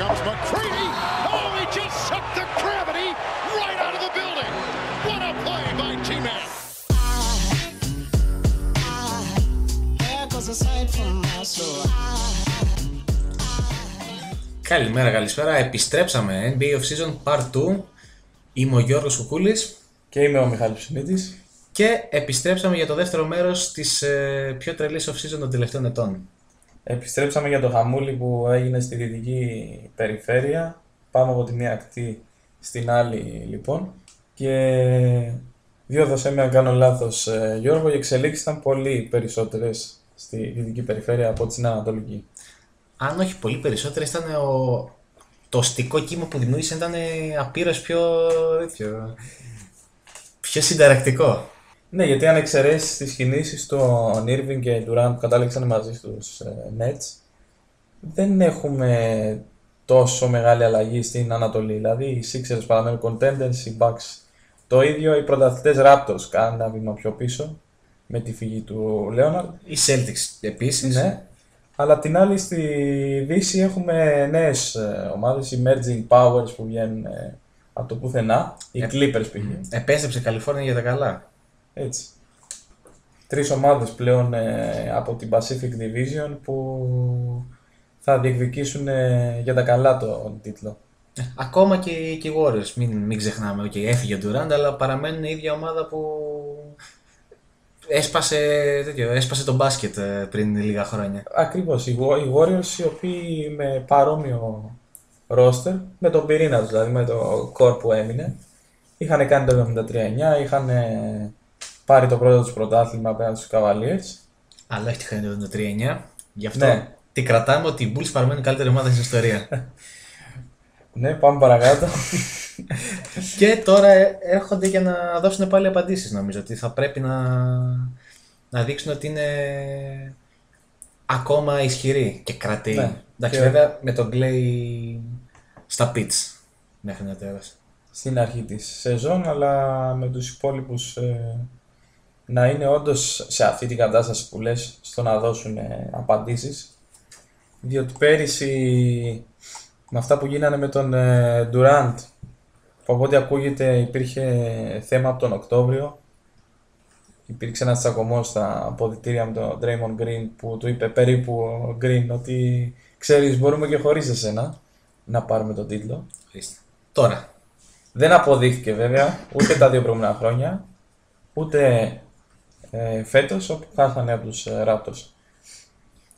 comes McCready. Oh, he just sucked the gravity right out of the building. What a play by T-Man. There goes a sight from my soul. Καλημέρα, καλησπέρα. Επιστρέψαμε NBA of Season Part 2. Είμαι ο Γιώργος Κουκούλης Και είμαι ο Μιχάλης Ψημίτης. και επιστρέψαμε για το δεύτερο μέρος της ε, πιο τρελής of Season των τελευταίων ετών. Επιστρέψαμε για το χαμούλι που έγινε στη δυτική περιφέρεια. Πάμε από τη μία ακτή στην άλλη λοιπόν. Και διόρθωσέ με αν κάνω λάθος ε, Γιώργο, οι εξελίξεις ήταν πολύ περισσότερες στη δυτική περιφέρεια από ό,τι στην ανατολική. Αν όχι πολύ περισσότερο, ήταν ο... το οστικό κύμα που δημιούργησε ήταν απείρως πιο... τέτοιο, πιο συνταρακτικό. Ναι, γιατί αν εξαιρέσεις τις κινήσεις των Irving και Durant που κατάληξαν μαζί στους ε, Nets, δεν έχουμε τόσο μεγάλη αλλαγή στην Ανατολή. Δηλαδή οι Sixers παραμένουν contenders, οι Bucks το ίδιο, οι πρωταθλητές Raptors κάνουν ένα βήμα πιο πίσω με τη φυγή του Leonard. Οι Celtics επίσης. Ναι. Αλλά απ' την άλλη στη Δύση έχουμε νέες ε, ομάδες, οι Emerging Powers που βγαίνουν ε, από το πουθενά, οι Ε, Clippers πήγε. Επέστρεψε η Καλιφόρνια για τα καλά. Έτσι. Τρεις ομάδες πλέον ε, από την Pacific Division που θα διεκδικήσουν ε, για τα καλά τον τίτλο. Ε, Ακόμα και, και οι Warriors, μην, μην ξεχνάμε, okay, έφυγε ο Durant, αλλά παραμένουν η ίδια ομάδα που έσπασε, τέτοιο, έσπασε το μπάσκετ ε, πριν λίγα χρόνια. Ακριβώς, οι, Wa- οι Warriors οι οποίοι με παρόμοιο roster, με τον πυρήνα τους δηλαδή, με το core που έμεινε, είχαν κάνει το 73-9, είχαν ε, πάρει το πρώτο τους πρωτάθλημα απέναντι στους Cavaliers. Αλλά όχι τη χρονιά του 93-9. Γι' αυτό Ναι. τι κρατάμε ότι οι Bulls παραμένουν η καλύτερη ομάδα στην ιστορία. Ναι, πάμε παρακάτω. και τώρα ε, έρχονται για να δώσουν πάλι απαντήσεις νομίζω ότι θα πρέπει να, να δείξουν ότι είναι ακόμα ισχυροί και κρατεί. Ναι. Εντάξει, Και- βέβαια με τον Clay στα pits μέχρι να τέλος. στην αρχή της σεζόν, αλλά με τους υπόλοιπους ε, να είναι όντως σε αυτή την κατάσταση που λες στο να δώσουν ε, απαντήσεις. Διότι πέρυσι με αυτά που γίνανε με τον ε, Durant, που από ό,τι ακούγεται υπήρχε θέμα από τον Οκτώβριο, υπήρξε ένας τσακωμός στα αποδητήρια με τον Draymond Green που του είπε περίπου ο Green ότι ξέρεις μπορούμε και χωρίς εσένα να πάρουμε τον τίτλο. Ορίστε. Τώρα, Δεν αποδείχθηκε βέβαια ούτε τα δύο προηγούμενα χρόνια, ούτε ε, φέτος όπου χάσανε από τους ε, Raptors.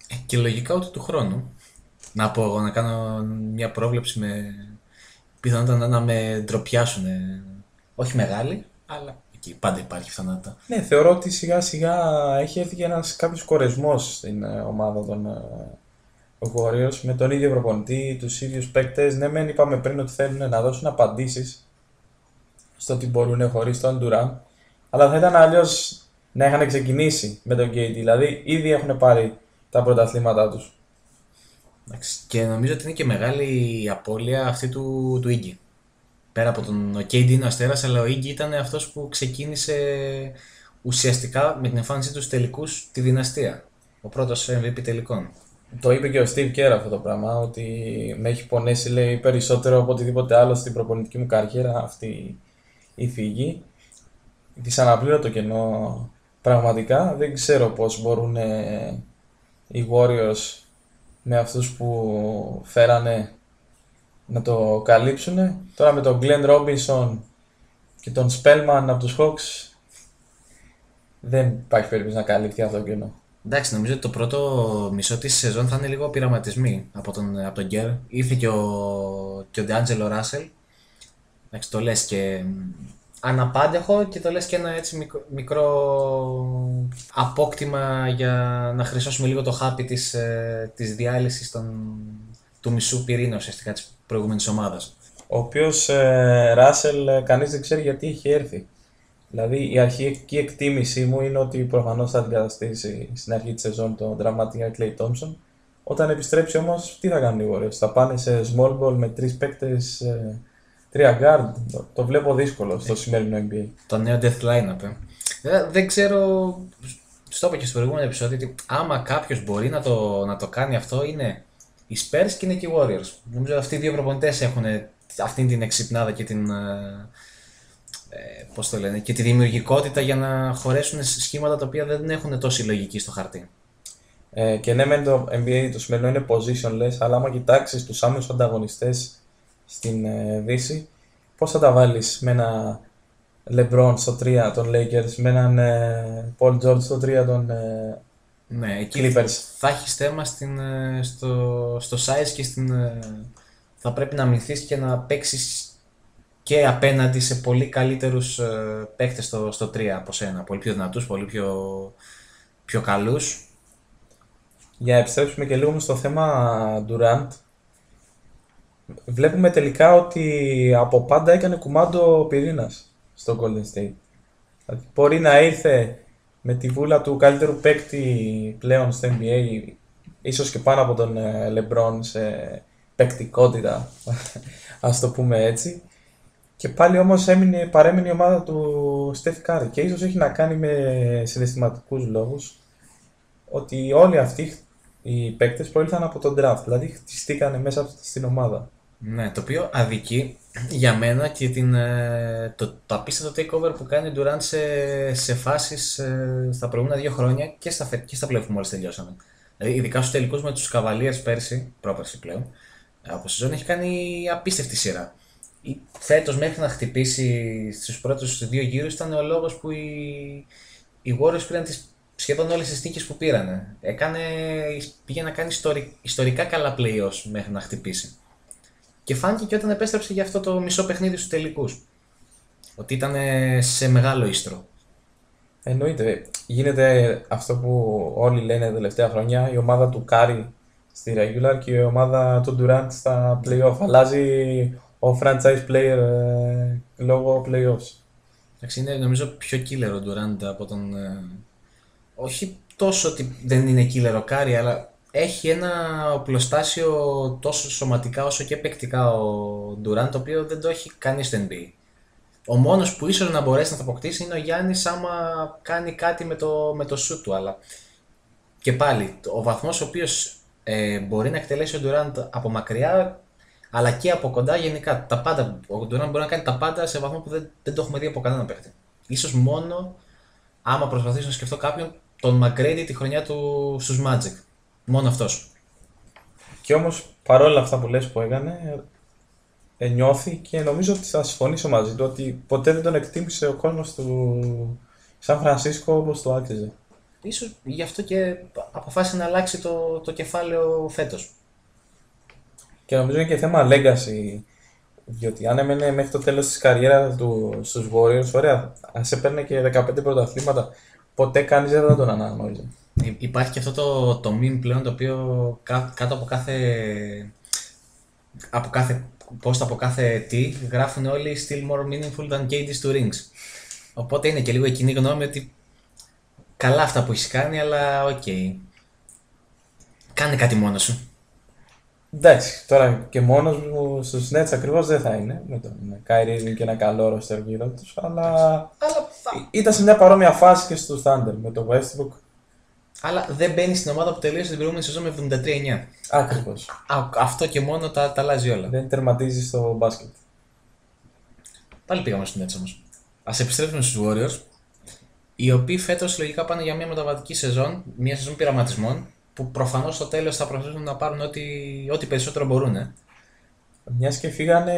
ε, και λογικά ούτε του χρόνου, να πω εγώ, να κάνω μια πρόβλεψη με πιθανότητα να, να με ντροπιάσουν. όχι μεγάλη, αλλά εκεί πάντα υπάρχει πιθανότητα. Ναι, θεωρώ ότι σιγά σιγά έχει έρθει και ένας κάποιος κορεσμός στην ε, ομάδα των ε, Warriors με τον ίδιο προπονητή, τους ίδιους παίκτες. Ναι, μεν είπαμε πριν ότι θέλουν να δώσουν απαντήσεις στο τι μπορούν χωρίς τον Durant, αλλά θα ήταν αλλιώς να είχαν ξεκινήσει με τον KD. Δηλαδή, ήδη έχουν πάρει τα πρωταθλήματά τους. Εντάξει, Και νομίζω ότι είναι και μεγάλη η απώλεια αυτή του, του Iggy. Πέρα από τον ο KD είναι ο αστέρας, αλλά ο Iggy ήταν αυτός που ξεκίνησε ουσιαστικά με την εμφάνισή τους στους τελικούς τη δυναστεία. Ο πρώτος MVP τελικών. Το είπε και ο Steve Kerr αυτό το πράγμα, ότι με έχει πονέσει λέει περισσότερο από οτιδήποτε άλλο στην προπονητική μου καριέρα αυτή η φυγή. Της αναπλήρω το κενό πραγματικά. Δεν ξέρω πώς μπορούν ε, οι Warriors με αυτούς που φέρανε να το καλύψουν. Τώρα με τον Glenn Robinson και τον Spellman από τους Hawks δεν υπάρχει περίπτωση να καλύφθει αυτό το κενό. Εντάξει, νομίζω ότι το πρώτο μισό της σεζόν θα είναι λίγο πειραματισμοί από τον, από τον Γκέρ. Ήρθε και ο, και ο Ντεάντζελο Ράσελ. Εντάξει, το λες και μ, αναπάντεχο και το λες και ένα έτσι μικρό, μικρό απόκτημα για να χρυσώσουμε λίγο το χάπι της, ε, της διάλυσης των, του μισού πυρήνα ουσιαστικά της προηγούμενης ομάδας. ο οποίος ε, Ράσελ ε, κανείς δεν ξέρει γιατί έχει έρθει. Δηλαδή η αρχική εκτίμησή μου είναι ότι προφανώς θα αντικαταστήσει στην αρχή της σεζόν τον τραυματία Clay Thompson. Όταν επιστρέψει όμως τι θα κάνουν οι Warriors, θα πάνε σε small ball με τρεις παίκτες, ε, τρία guard. Το, το βλέπω δύσκολο στο σημερινό NBA. Το νέο Death Lineup. Ε. Ε, δεν ξέρω, στο είπα και στο προηγούμενο επεισόδιο, ότι άμα κάποιος μπορεί να το, να το κάνει αυτό είναι οι Spurs και είναι και οι Warriors. Νομίζω αυτοί οι δύο προπονητές έχουν αυτή την εξυπνάδα και την. ε, ε, πώς το λένε, και τη δημιουργικότητα για να χωρέσουν σε σχήματα τα οποία δεν έχουν τόση λογική στο χαρτί. Ε, και ναι, μεν το NBA το σημερινό είναι positionless, αλλά άμα κοιτάξεις τους άμεσους ανταγωνιστές στην ε, Δύση, πώς θα τα βάλεις με ένα LeBron στο 3 των Lakers, με έναν ε, Paul George στο 3 των ε, Ναι, εκεί Clippers; θα έχεις θέμα στην, ε, στο, στο size και στην. ε, Θα πρέπει να αμυνθείς και να παίξεις και απέναντι σε πολύ καλύτερους ε, παίκτες στο, στο 3 από σένα. Πολύ πιο δυνατούς, πολύ πιο, πιο καλούς. Για να επιστρέψουμε και λίγο στο θέμα Durant, βλέπουμε τελικά ότι από πάντα έκανε κουμάντο ο πυρήνας στο Golden State. Δηλαδή, μπορεί να ήρθε με τη βούλα του καλύτερου παίκτη πλέον στο NBA, ίσως και πάνω από τον ε, LeBron σε παικτικότητα, ας το πούμε έτσι. Και πάλι όμως έμεινε, παρέμεινε η ομάδα του Steph Curry και ίσως έχει να κάνει με συναισθηματικούς λόγους ότι όλοι αυτοί οι παίκτες προήλθαν από τον draft, δηλαδή χτιστήκανε μέσα στην ομάδα. Ναι, το οποίο αδικεί για μένα και την, ε, το, το απίστευτο takeover που κάνει ο Durant σε, σε φάσεις ε, στα προηγούμενα δύο χρόνια και στα, φε- και στα playoff που μόλις τελειώσαμε. Δηλαδή, ειδικά στους τελικούς με τους Cavaliers πέρσι, πρόπερσι πλέον, ε, από σεζόν έχει κάνει απίστευτη σειρά. Η- Φέτος μέχρι να χτυπήσει στους πρώτους δύο γύρους ήταν ο λόγος που οι, οι Warriors πήραν τις, σχεδόν όλες τις νίκες που πήρανε. Έκανε, πήγε να κάνει ιστορι- ιστορικά καλά playoffs μέχρι να χτυπήσει. Και φάνηκε και όταν επέστρεψε για αυτό το μισό παιχνίδι στους τελικούς. Ότι ήταν σε μεγάλο οίστρο. Εννοείται. Γίνεται αυτό που όλοι λένε τα τελευταία χρόνια, η ομάδα του Κάρι στη regular και η ομάδα του Durant στα playoff. Αλλάζει ο franchise player ε, λόγω playoffs. Εντάξει, είναι νομίζω πιο killer ο Durant από τον. ε, όχι τόσο ότι δεν είναι killer ο Κάρι, αλλά έχει ένα οπλοστάσιο τόσο σωματικά όσο και παικτικά ο Durant, το οποίο δεν το έχει κανείς στο NBA. Ο μόνος που ίσως να μπορέσει να το αποκτήσει είναι ο Γιάννης άμα κάνει κάτι με το, με το shoot του, αλλά και πάλι ο βαθμός ο οποίος ε, μπορεί να εκτελέσει ο Durant από μακριά αλλά και από κοντά γενικά. Τα πάντα, ο Durant μπορεί να κάνει τα πάντα σε βαθμό που δεν, δεν το έχουμε δει από κανέναν παίχτη. Ίσως μόνο άμα προσπαθήσω να σκεφτώ κάποιον τον McGrady τη χρονιά του στους Magic. Μόνο αυτός. Και όμως παρόλα αυτά που λες που έκανε, ε, νιώθει και νομίζω ότι θα συμφωνήσω μαζί του ότι ποτέ δεν τον εκτίμησε ο κόσμος του Σαν Φρανσίσκο όπως το άξιζε. Ίσως γι' αυτό και αποφάσισε να αλλάξει το, το κεφάλαιο φέτος. Και νομίζω είναι και θέμα legacy. Διότι αν έμενε μέχρι το τέλος της καριέρας του στους Warriors, ωραία, ας έπαιρνε και 15 πρωταθλήματα, ποτέ κανείς δεν θα τον αναγνώριζε. Υ- Υπάρχει και αυτό το, το meme πλέον το οποίο κά- κάτω από κάθε από κάθε post από κάθε τι γράφουν όλοι still more meaningful than KD's two rings. Οπότε είναι και λίγο η κοινή γνώμη ότι καλά αυτά που έχεις κάνει, αλλά οκ. Κάνε κάτι μόνος σου. Εντάξει, τώρα και μόνος μου στους Nets ακριβώς δεν θα είναι, με τον Kyrie Irving και ένα καλό roster γύρω τους, αλλά Αλλά, ήταν σε μια παρόμοια φάση και στους Thunder με τον Westbrook. Αλλά δεν μπαίνει στην ομάδα που τελείωσε την προηγούμενη σεζόν με 73-9. Ακριβώς. Α, αυτό και μόνο τα, τα αλλάζει όλα. Δεν τερματίζει στο μπάσκετ. Πάλι πήγαμε στην Nets όμως. Ας επιστρέψουμε στους Warriors, οι οποίοι φέτος λογικά πάνε για μια μεταβατική σεζόν, μια σεζόν πειραματισμών, που προφανώς στο τέλος θα προσπαθήσουν να πάρουν ό,τι, ό,τι περισσότερο μπορούν. Ε. Μιας και φύγανε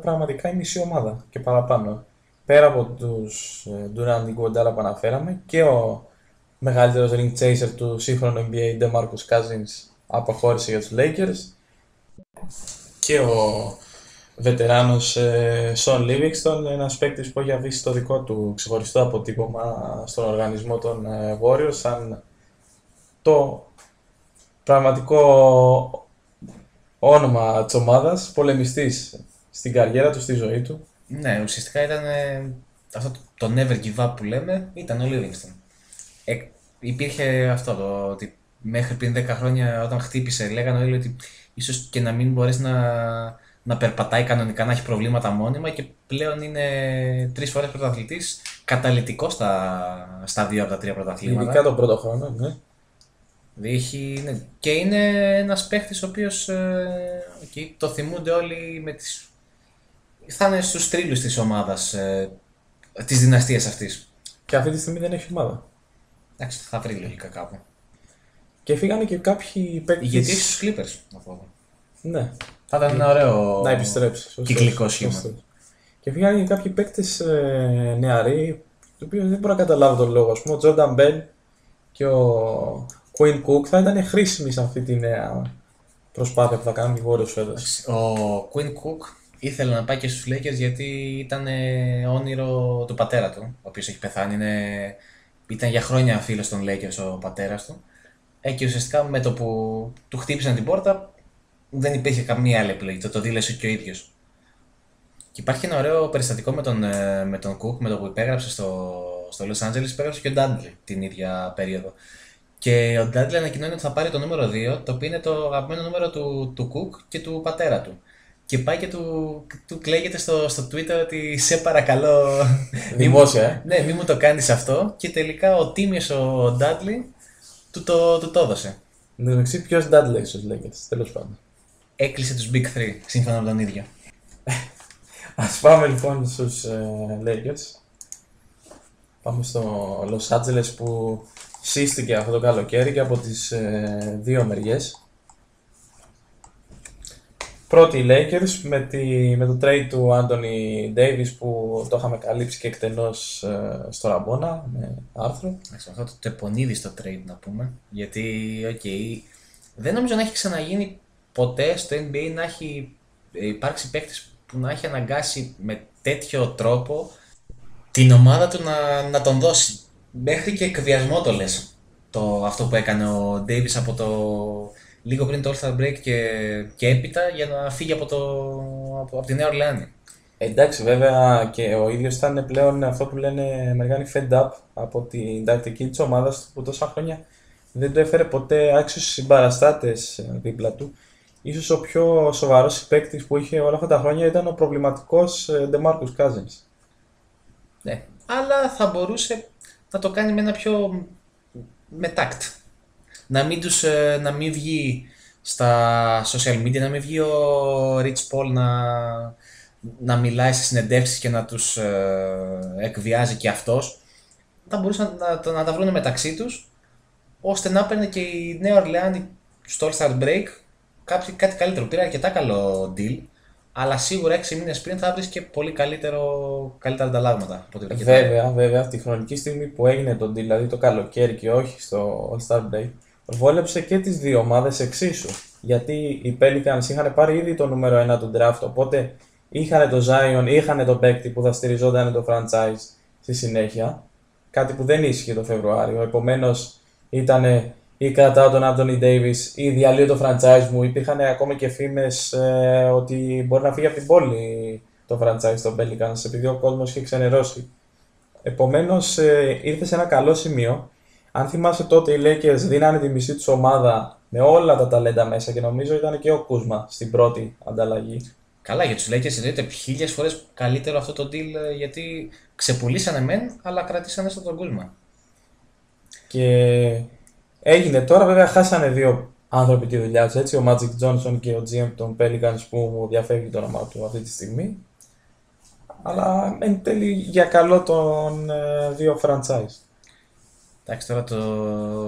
πραγματικά η μισή ομάδα και παραπάνω. Πέρα από τους ε, Durant Iguodala που αναφέραμε και ο μεγαλύτερος ring chaser του σύγχρονου NBA, DeMarcus Cousins, αποχώρησε για τους Lakers και ο βετεράνος ε, Sean Livingston, ένας παίκτης που έχει αφήσει το δικό του ξεχωριστό αποτύπωμα στον οργανισμό των ε, Warriors σαν το πραγματικό όνομα της ομάδας, πολεμιστής στην καριέρα του, στη ζωή του. Ναι, ουσιαστικά ήταν ε, αυτό το, το never give up που λέμε, ήταν ο Livingston. Ε, υπήρχε αυτό το ότι μέχρι πριν 10 χρόνια όταν χτύπησε λέγανε όλοι ότι ίσως και να μην μπορέσει να, να περπατάει κανονικά, να έχει προβλήματα μόνιμα και πλέον είναι τρεις φορές πρωταθλητής, καταλητικός στα, στα δύο από τα τρία πρωταθλήματα. Ειδικά τον πρώτο χρόνο, ναι. Δηλαδή έχει- ναι. Και είναι ένας παίχτης ο οποίος ε, οκ, το θυμούνται όλοι με τις... Θα είναι στους θρύλους της ομάδας ε, της δυναστείας αυτής. Και αυτή τη στιγμή δεν έχει ομάδα. Εντάξει, θα βρει λογικά κάπου. Και φύγανε και κάποιοι παίκτες. Γιατί όχι στους Clippers, να πω. εγώ. Ναι, Θα ήταν ένα ωραίο να επιστρέψεις. σωστός, κυκλικό σωστός. σχήμα. Και φύγανε και κάποιοι παίκτες ε, νεαροί, του οποίου δεν μπορώ να καταλάβω τον λόγο. Α πούμε, ο Τζόρνταν Μπέλ και ο Quinn Cook θα ήταν χρήσιμοι σε αυτή τη νέα προσπάθεια που θα κάνουν οι Βόρειοι φέτος. Ο Quinn Cook ήθελε να πάει και στους Lakers γιατί ήταν ε, όνειρο του πατέρα του, ο οποίος έχει πεθάνει. Είναι, ήταν για χρόνια φίλος των Lakers ο πατέρας του. Ε, και ουσιαστικά με το που του χτύπησαν την πόρτα δεν υπήρχε καμία άλλη επιλογή. Το, το δήλωσε και ο ίδιος. Και υπάρχει ένα ωραίο περιστατικό με τον, ε, με τον Cook, με το που υπέγραψε στο, στο Los Angeles, υπέγραψε και ο Dudley την ίδια περίοδο. Και ο Dudley ανακοινώνει ότι θα πάρει το νούμερο 2, το οποίο είναι το αγαπημένο νούμερο του, του Cook και του πατέρα του. Και πάει και του, του κλαίγεται στο, στο Twitter ότι σε παρακαλώ. Δημόσια, ε. ναι, μη μου το κάνεις αυτό. Και τελικά ο τίμιος ο Dudley του το, του το έδωσε. Εν τω μεταξύ, ποιο Dudley στου Lakers, τέλος πάντων. Έκλεισε τους Big 3, σύμφωνα με τον ίδιο. Α πάμε λοιπόν στους Lakers. Πάμε στο Los Angeles που σύστηκε αυτό το καλοκαίρι και από τις ε, δύο μεριές. Πρώτη οι Lakers με, τη, με το trade του Anthony Davis που το είχαμε καλύψει και εκτενώς ε, στο Ραμπόνα με άρθρο. Εντάξει, αυτό το τεπονίδι στο trade να πούμε. Γιατί, οκ, δεν νομίζω να έχει ξαναγίνει ποτέ στο NBA να έχει ε, υπάρξει παίκτης που να έχει αναγκάσει με τέτοιο τρόπο την ομάδα του να, να τον δώσει. Μέχρι και εκβιασμό το λες. Το, αυτό που έκανε ο Davis από το λίγο πριν το All-Star Break και, και έπειτα για να φύγει από, το, από, από τη Νέα Ορλεάνη. Εντάξει, βέβαια και ο ίδιος ήταν πλέον αυτό που λένε Αμερικάνοι fed up από την τακτική της ομάδας του που τόσα χρόνια δεν το έφερε ποτέ άξιους συμπαραστάτες ε, δίπλα του. Ίσως ο πιο σοβαρός παίκτης που είχε όλα αυτά τα χρόνια ήταν ο προβληματικός ε, DeMarcus Cousins. Ναι. Αλλά θα μπορούσε να το κάνει με ένα πιο με τάκτ. Να μην, τους, ε, να μην βγει στα social media, να μην βγει ο Rich Paul να, να μιλάει σε συνεντεύξεις και να τους ε, εκβιάζει και αυτός. Θα μπορούσαν να, να, να τα βρουν μεταξύ τους, ώστε να παίρνει και η Νέα Ορλεάνη στο All-Star Break κάτι, κάτι καλύτερο. Πήρε αρκετά καλό deal, αλλά σίγουρα 6 μήνες πριν θα βρεις και πολύ καλύτερο, καλύτερα ανταλλάγματα. από ό,τι βρήκε τώρα. Βέβαια, βέβαια, τη χρονική στιγμή που έγινε το deal, δηλαδή το καλοκαίρι και όχι στο All-Star Break, βόλεψε και τις δύο ομάδες εξίσου. Γιατί οι Pelicans είχαν πάρει ήδη το νούμερο 1 του draft, οπότε είχαν το Zion, είχαν τον παίκτη που θα στηριζόταν το franchise στη συνέχεια. Κάτι που δεν ίσχυε το Φεβρουάριο. Επομένως, ήταν ή κρατάω τον Anthony Davis ή διαλύω το franchise μου. Υπήρχαν ακόμα και φήμες ότι μπορεί να φύγει από την πόλη το franchise των Pelicans επειδή ο κόσμος είχε ξενερώσει. Επομένως, ήρθε σε ένα καλό σημείο. Αν θυμάσαι τότε οι Lakers δίνανε τη μισή τους ομάδα με όλα τα ταλέντα μέσα και νομίζω ήταν και ο Κούσμα στην πρώτη ανταλλαγή. Καλά, για τους Lakers εννοείται χίλιες φορές καλύτερο αυτό το deal ε, γιατί ξεπουλήσανε μεν, αλλά κρατήσανε στο τον Κούσμα. Και έγινε τώρα, βέβαια χάσανε δύο άνθρωποι τη δουλειά τους, έτσι, ο Magic Johnson και ο GM των Pelicans που μου διαφεύγει το όνομα του αυτή τη στιγμή. Αλλά εν τέλει για καλό των ε, δύο franchise. Εντάξει, τώρα το...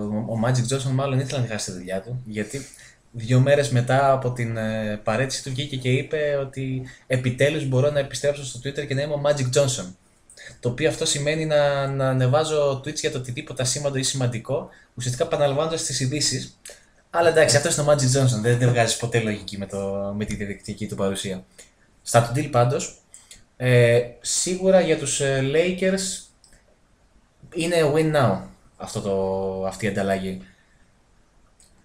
ο Magic Johnson μάλλον ήθελε να χάσει τη δουλειά του, γιατί δύο μέρες μετά από την ε, παρέτηση του βγήκε και είπε ότι επιτέλους μπορώ να επιστρέψω στο Twitter και να είμαι ο Magic Johnson. Το οποίο αυτό σημαίνει να, να ανεβάζω tweets για το οτιδήποτε ασήμαντο ή σημαντικό, ουσιαστικά επαναλαμβάνοντας τις ειδήσεις. Αλλά εντάξει, αυτό είναι ο Magic Johnson, δεν, δεν βγάζει ποτέ λογική με, το, με τη διαδικτυακή του παρουσία. Στα του deal πάντως, ε, σίγουρα για τους ε, Lakers είναι win now αυτό το, αυτή η ανταλλαγή.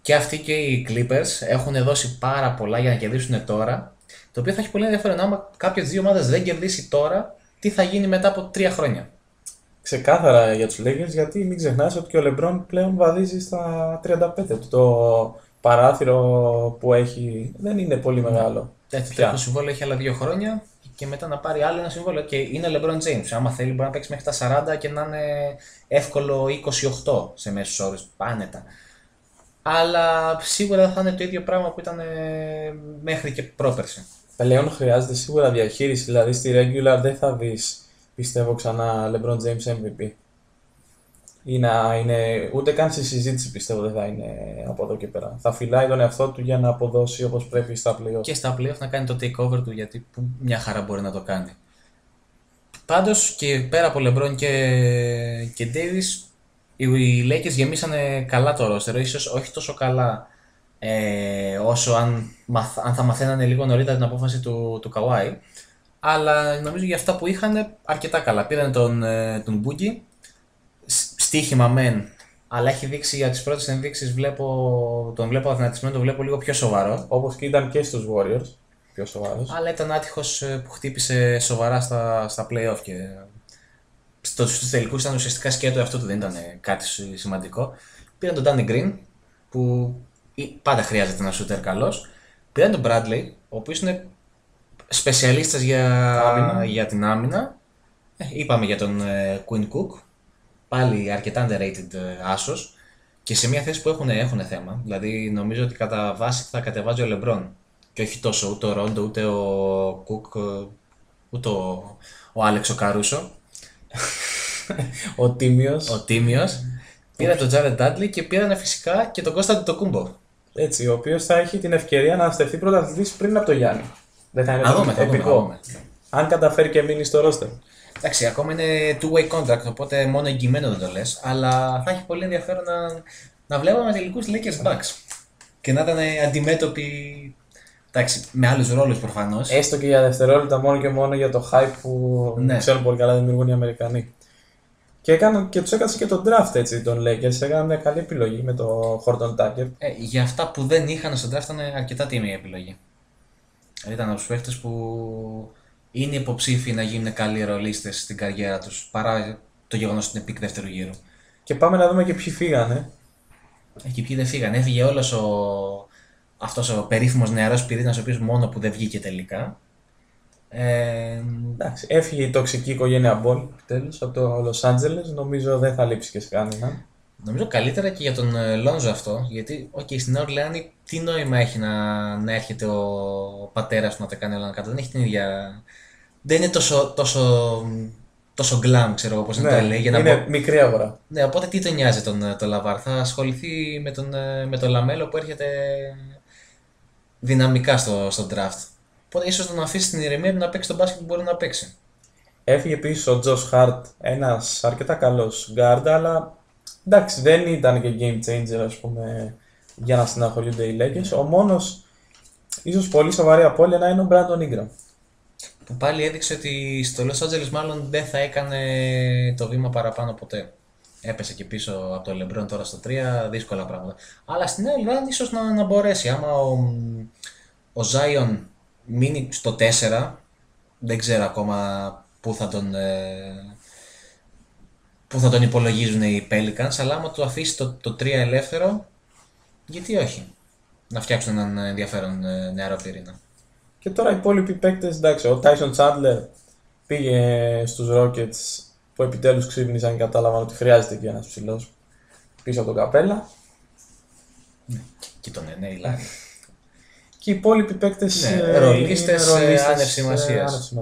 Και αυτοί και οι Clippers έχουν δώσει πάρα πολλά για να κερδίσουν τώρα. Το οποίο θα έχει πολύ ενδιαφέρον άμα κάποιες δύο ομάδες δεν κερδίσει τώρα, τι θα γίνει μετά από τρία χρόνια. Ξεκάθαρα για τους Lakers γιατί μην ξεχνάς ότι και ο LeBron πλέον βαδίζει στα 35 του. Το παράθυρο που έχει δεν είναι πολύ μεγάλο. Έτσι, το Πια. τρέχον συμβόλαιο έχει άλλα δύο χρόνια και μετά να πάρει άλλο ένα συμβόλαιο. Και είναι LeBron James. Άμα θέλει, μπορεί να παίξει μέχρι τα 40 και να είναι εύκολο 28 σε μέσους όρου. Πάνετα. Αλλά σίγουρα θα είναι το ίδιο πράγμα που ήταν ε, μέχρι και πρόπερση. Πλέον χρειάζεται σίγουρα διαχείριση. Δηλαδή στη regular δεν θα δεις, πιστεύω, ξανά LeBron James MVP. Ή να είναι, ούτε καν στη συζήτηση πιστεύω δεν θα είναι από εδώ και πέρα. Θα φυλάει τον εαυτό του για να αποδώσει όπως πρέπει στα playoff. Και στα playoff να κάνει το takeover του γιατί που μια χαρά μπορεί να το κάνει. Πάντως και πέρα από LeBron και, και Davis οι Lakers γεμίσανε καλά το roster, ίσως όχι τόσο καλά ε, όσο αν, μαθ, αν θα μαθαίνανε λίγο νωρίτερα την απόφαση του, του Kawhi. Αλλά νομίζω για αυτά που είχαν αρκετά καλά. Πήραν τον, ε, τον Boogie, σ- στοίχημα μεν, αλλά έχει δείξει για τις πρώτες ενδείξεις βλέπω, τον βλέπω αθηνατισμένο, τον βλέπω λίγο πιο σοβαρό. Όπως και ήταν και στους Warriors. Πιο σοβαρός. Αλλά ήταν άτυχος ε, που χτύπησε σοβαρά στα, στα playoff και στο, στους τελικούς ήταν ουσιαστικά σκέτο αυτό του, δεν ήταν ε, κάτι σι- σημαντικό. Πήραν τον Danny Green που ε, πάντα χρειάζεται ένα shooter καλός. Πήραν τον Bradley, ο οποίος είναι σπεσιαλίστας για, Άμυνα. για την άμυνα. Ε, είπαμε για τον ε, Quinn Cook, πάλι αρκετά underrated ε, άσος και σε μια θέση που έχουν, έχουν θέμα. Δηλαδή νομίζω ότι κατά βάση θα κατεβάζει ο LeBron και όχι τόσο ούτε ο Ρόντο ούτε ο Cook ε, ούτε ο, ο Άλεξ ο Καρούσο, Ο Τίμιος. ο Τίμιος. Πήραν τον Jared Dudley και πήραν φυσικά και τον Κώστα το Κούμπο. Έτσι, ο οποίος θα έχει την ευκαιρία να στεφτεί πρωταθλητής πριν από το Γιάννη. Δεν θα είναι Να δούμε, θα δούμε, επικό. θα δούμε. Αν καταφέρει και μείνει στο roster. Εντάξει, ακόμα είναι two-way contract, οπότε μόνο εγγυημένο δεν το λες. Αλλά θα έχει πολύ ενδιαφέρον να, να βλέπαμε τελικούς Lakers Bucks. Και να ήταν αντιμέτωποι. Εντάξει, με άλλους ρόλους προφανώς. Έστω και για δευτερόλεπτα μόνο και μόνο για το hype που Ναι. ξέρουν πολύ καλά δημιουργούν οι Αμερικανοί. Και, έκαναν, και τους έκατσε και τον draft έτσι των Lakers. Έκαναν μια καλή επιλογή με το Horton Tucker. Ε, για αυτά που δεν είχαν στον draft ήταν αρκετά τιμή η επιλογή. Ήταν από τους παίχτες που είναι υποψήφιοι να γίνουν καλοί ρολίστες στην καριέρα τους παρά το γεγονός ότι είναι pick δεύτερου γύρου. Και πάμε να δούμε και ποιοι φύγανε. Εκεί ποιοι δεν φύγαν. Έφυγε όλος ο... αυτός ο περίφημος νεαρός πυρήνας, ο οποίος μόνο που δεν βγήκε τελικά. Ε, Εντάξει, έφυγε η τοξική οικογένεια Μπολ επιτέλους από το Los Angeles. Νομίζω δεν θα λείψει και σε κανέναν. νομίζω καλύτερα και για τον ε, Λόνζο αυτό, γιατί οκ, στην Νέα Ορλεάνη τι νόημα έχει να, να έρχεται ο πατέρας του να τα κάνει όλα κάτω; Δεν έχει την ίδια. Δεν είναι τόσο, τόσο, τόσο glam, ξέρω εγώ πώς να το λένε. Για να Ναι, είναι μπο- μικρή αγορά. Ναι, οπότε τι τον νοιάζει τον, ε, τον Λαβάρ; Θα ασχοληθεί με τον, ε, με τον Λαμέλο που έρχεται δυναμικά στο, στο draft. Οπότε ίσως τον αφήσει στην ηρεμία του να παίξει τον μπάσκετ που μπορεί να παίξει. Έφυγε επίσης ο Josh Hart, ένας αρκετά καλός guard, αλλά εντάξει, δεν ήταν και game changer, ας πούμε, για να συναχωρούνται οι Lakers. Ο μόνος ίσως πολύ σοβαρή απώλεια να είναι ο Brandon Ingram. Που πάλι έδειξε ότι στο Los Angeles μάλλον δεν θα έκανε το βήμα παραπάνω ποτέ. Έπεσε και πίσω από το LeBron τώρα στο 3, δύσκολα πράγματα. Αλλά στην Νέα Ορλεάνη ίσως να, να μπορέσει. Άμα ο, ο Zion μείνει στο 4, δεν ξέρω ακόμα πού θα τον, ε, πού θα τον υπολογίζουν οι Pelicans, αλλά άμα του αφήσει το, το 3 ελεύθερο, γιατί όχι. Να φτιάξουν έναν ενδιαφέρον ε, νεαρό πυρήνα. Και τώρα οι υπόλοιποι παίκτες, εντάξει, ο Tyson Chandler πήγε στους Rockets που επιτέλους ξύπνησαν και κατάλαβαν ότι χρειάζεται και ένας ψηλός πίσω από τον καπέλα. Και τον ναι, Νέι Και οι υπόλοιποι παίκτες. Ναι, ρολίστες, ε, άνευ σημασίας.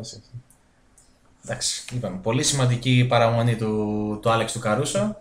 Εντάξει, είπαμε. Πολύ σημαντική παραμονή του, του Άλεξ του Καρούσο.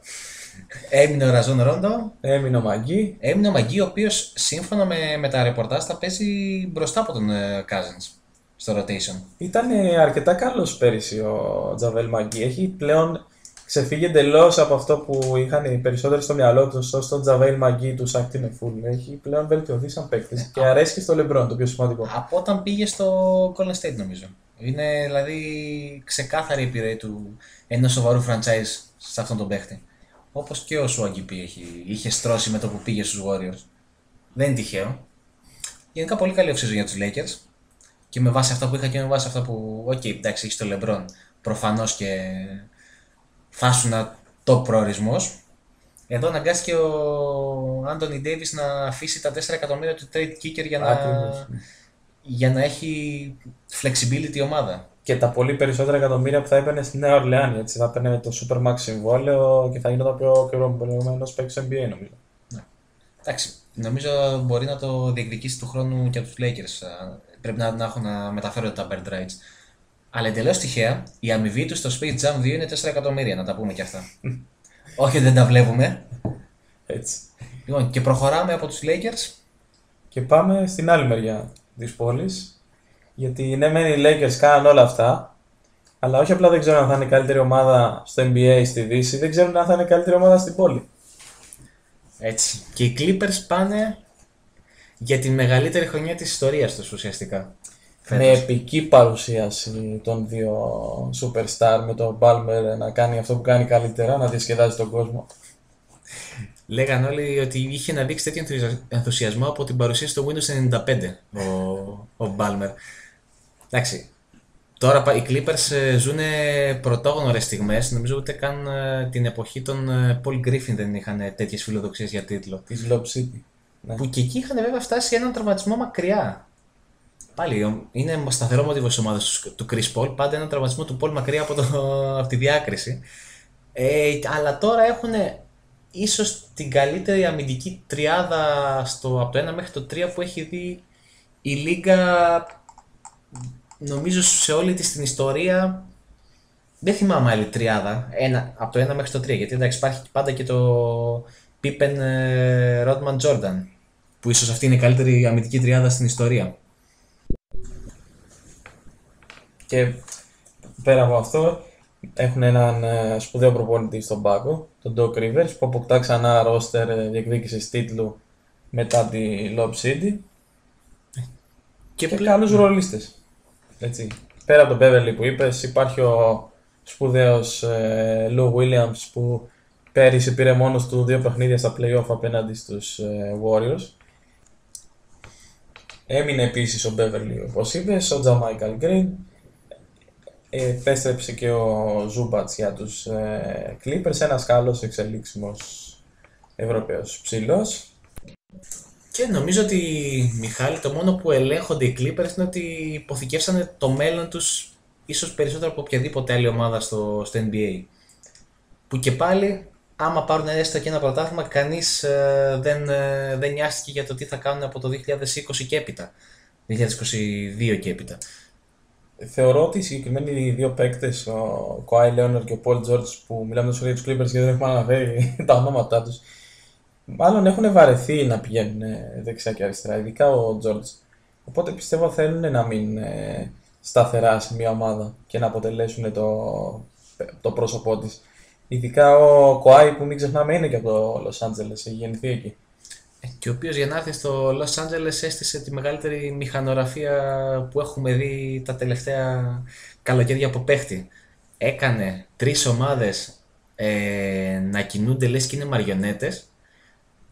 Έμεινε ο Ραζόν Ρόντο. Έμεινε ο Μαγκή. Έμεινε ο Μαγκή, ο οποίος σύμφωνα με, με τα ρεπορτάζ θα παίζει μπροστά από τον ε, Cousins στο rotation. Ήταν ε, αρκετά καλός πέρυσι ο Τζαβέλ Μαγκή. Έχει πλέον ξεφύγει εντελώς από αυτό που είχαν οι περισσότεροι στο μυαλό τους ως τον Τζαβέλ Μαγκή του Σακτίνε Φουλ. Έχει πλέον βελτιωθεί σαν παίκτη και αρέσει και στο Λεμπρόν, το πιο σημαντικό. Από όταν πήγε στο Golden State, νομίζω. Είναι δηλαδή ξεκάθαρη επιρροή του ενός σοβαρού franchise σε αυτόν τον παίχτη. Όπως και ο Swaggy P έχει, είχε στρώσει με το που πήγε στους Warriors. Δεν είναι τυχαίο. Γενικά πολύ καλή off-season για τους Lakers. Και με βάση αυτά που είχα και με βάση αυτά που. Οκ, εντάξει, έχεις το LeBron. Προφανώς και θα ήσουν top προορισμός. Εδώ αναγκάστηκε ο Άντωνι Davis να αφήσει τα 4 εκατομμύρια του trade kicker για να, Ακριβώς. για να έχει flexibility η ομάδα. Και τα πολύ περισσότερα εκατομμύρια που θα έπαιρνε στη Νέα Ορλεάνη. Έτσι, θα έπαιρνε το Supermax συμβόλαιο και θα γινόταν πιο κρυμμένο παίκτης NBA, νομίζω. Εντάξει, νομίζω μπορεί να το διεκδικήσει του χρόνου και από τους Lakers. Α, Πρέπει να, να έχουν να μεταφέρονται τα bird rights. Αλλά εντελώς τυχαία η αμοιβή τους στο Space Jam 2 είναι 4 εκατομμύρια, να τα πούμε και αυτά. Όχι, δεν τα βλέπουμε. Έτσι. Λοιπόν, και προχωράμε από τους Lakers. Και πάμε στην άλλη μεριά της πόλης. Γιατί ναι, μεν οι Lakers κάναν όλα αυτά, αλλά όχι απλά δεν ξέρουν αν θα είναι η καλύτερη ομάδα στο NBA στη Δύση, δεν ξέρουν αν θα είναι η καλύτερη ομάδα στην πόλη. Έτσι. Και οι Clippers πάνε για τη μεγαλύτερη χρονιά της ιστορίας τους ουσιαστικά. Με Φέτος. επική παρουσίαση των δύο superstar, με τον Balmer να κάνει αυτό που κάνει καλύτερα, να διασκεδάζει τον κόσμο. Λέγαν όλοι ότι είχε να δείξει τέτοιο ενθουσια- ενθουσιασμό από την παρουσίαση στο Windows 95 ο, ο Balmer. Εντάξει. Τώρα πα- οι Clippers ε, ζουν πρωτόγνωρες στιγμές. Νομίζω ούτε καν ε, την εποχή των ε, Paul Griffin δεν είχαν ε, τέτοιες φιλοδοξίες για τίτλο. Της Lob City. Ναι. Που και εκεί είχαν βέβαια φτάσει έναν τραυματισμό μακριά. Πάλι ο- είναι σταθερό μοτίβος της ομάδας του, του Chris Paul. Πάντα έναν τραυματισμό του Paul μακριά από, το, από τη διάκριση. Ε, αλλά τώρα έχουν ίσως την καλύτερη αμυντική τριάδα στο, από το 1 μέχρι το 3 που έχει δει η Λίγκα νομίζω σε όλη της την ιστορία δεν θυμάμαι άλλη τριάδα ένα, από το 1 μέχρι το 3 γιατί εντάξει υπάρχει πάντα και το Pippen ε, Rodman Jordan που ίσως αυτή είναι η καλύτερη αμυντική τριάδα στην ιστορία. Και πέρα από αυτό, έχουν έναν ε, σπουδαίο προπονητή στον πάγκο, τον Doc Rivers, που αποκτά ξανά ρόστερ ε, διεκδίκησης τίτλου μετά τη Lob City Και, και πλέον- καλούς ρολίστες. Έτσι. Πέρα από τον Beverly που είπες, υπάρχει ο σπουδαίος ε, Lou Williams που πέρυσι πήρε μόνος του δύο παιχνίδια στα play-off απέναντι στους ε, Warriors. Έμεινε επίσης ο Beverly όπως είπες, ο Jamaical Green. Ε, Επέστρεψε και ο Ζούμπατς για τους ε, Clippers, ένας καλός εξελίξιμος Ευρωπαίος ψηλός. Και νομίζω ότι Μιχάλη το μόνο που ελέγχονται οι Clippers είναι ότι υποθηκεύσανε το μέλλον τους ίσως περισσότερο από οποιαδήποτε άλλη ομάδα στο, στο NBA. Που και πάλι άμα πάρουν έστω και ένα πρωτάθλημα κανείς ε, δεν, ε, δεν νοιάστηκε για το τι θα κάνουν από το 2020 και έπειτα. 2022 και έπειτα. Θεωρώ ότι οι συγκεκριμένοι δύο παίκτες, ο Kawhi Leonard και ο Paul George, που μιλάμε τόσο για τους Clippers και δεν έχουμε αναφέρει τα ονόματά τους, μάλλον έχουν βαρεθεί να πηγαίνουν ε, δεξιά και αριστερά, ειδικά ο George. Οπότε πιστεύω θέλουν να μείνουν ε, σταθερά σε μια ομάδα και να αποτελέσουν το, το πρόσωπό της. Ειδικά ο Kawhi που μην ξεχνάμε είναι και από το Los Angeles, έχει γεννηθεί εκεί. Ε, Και ο οποίος για να έρθεις στο Los Angeles έστησε τη μεγαλύτερη μηχανογραφία που έχουμε δει τα τελευταία καλοκαίρια από παίχτη. Έκανε τρεις ομάδες ε, να κινούνται λες και είναι μαριονέτες.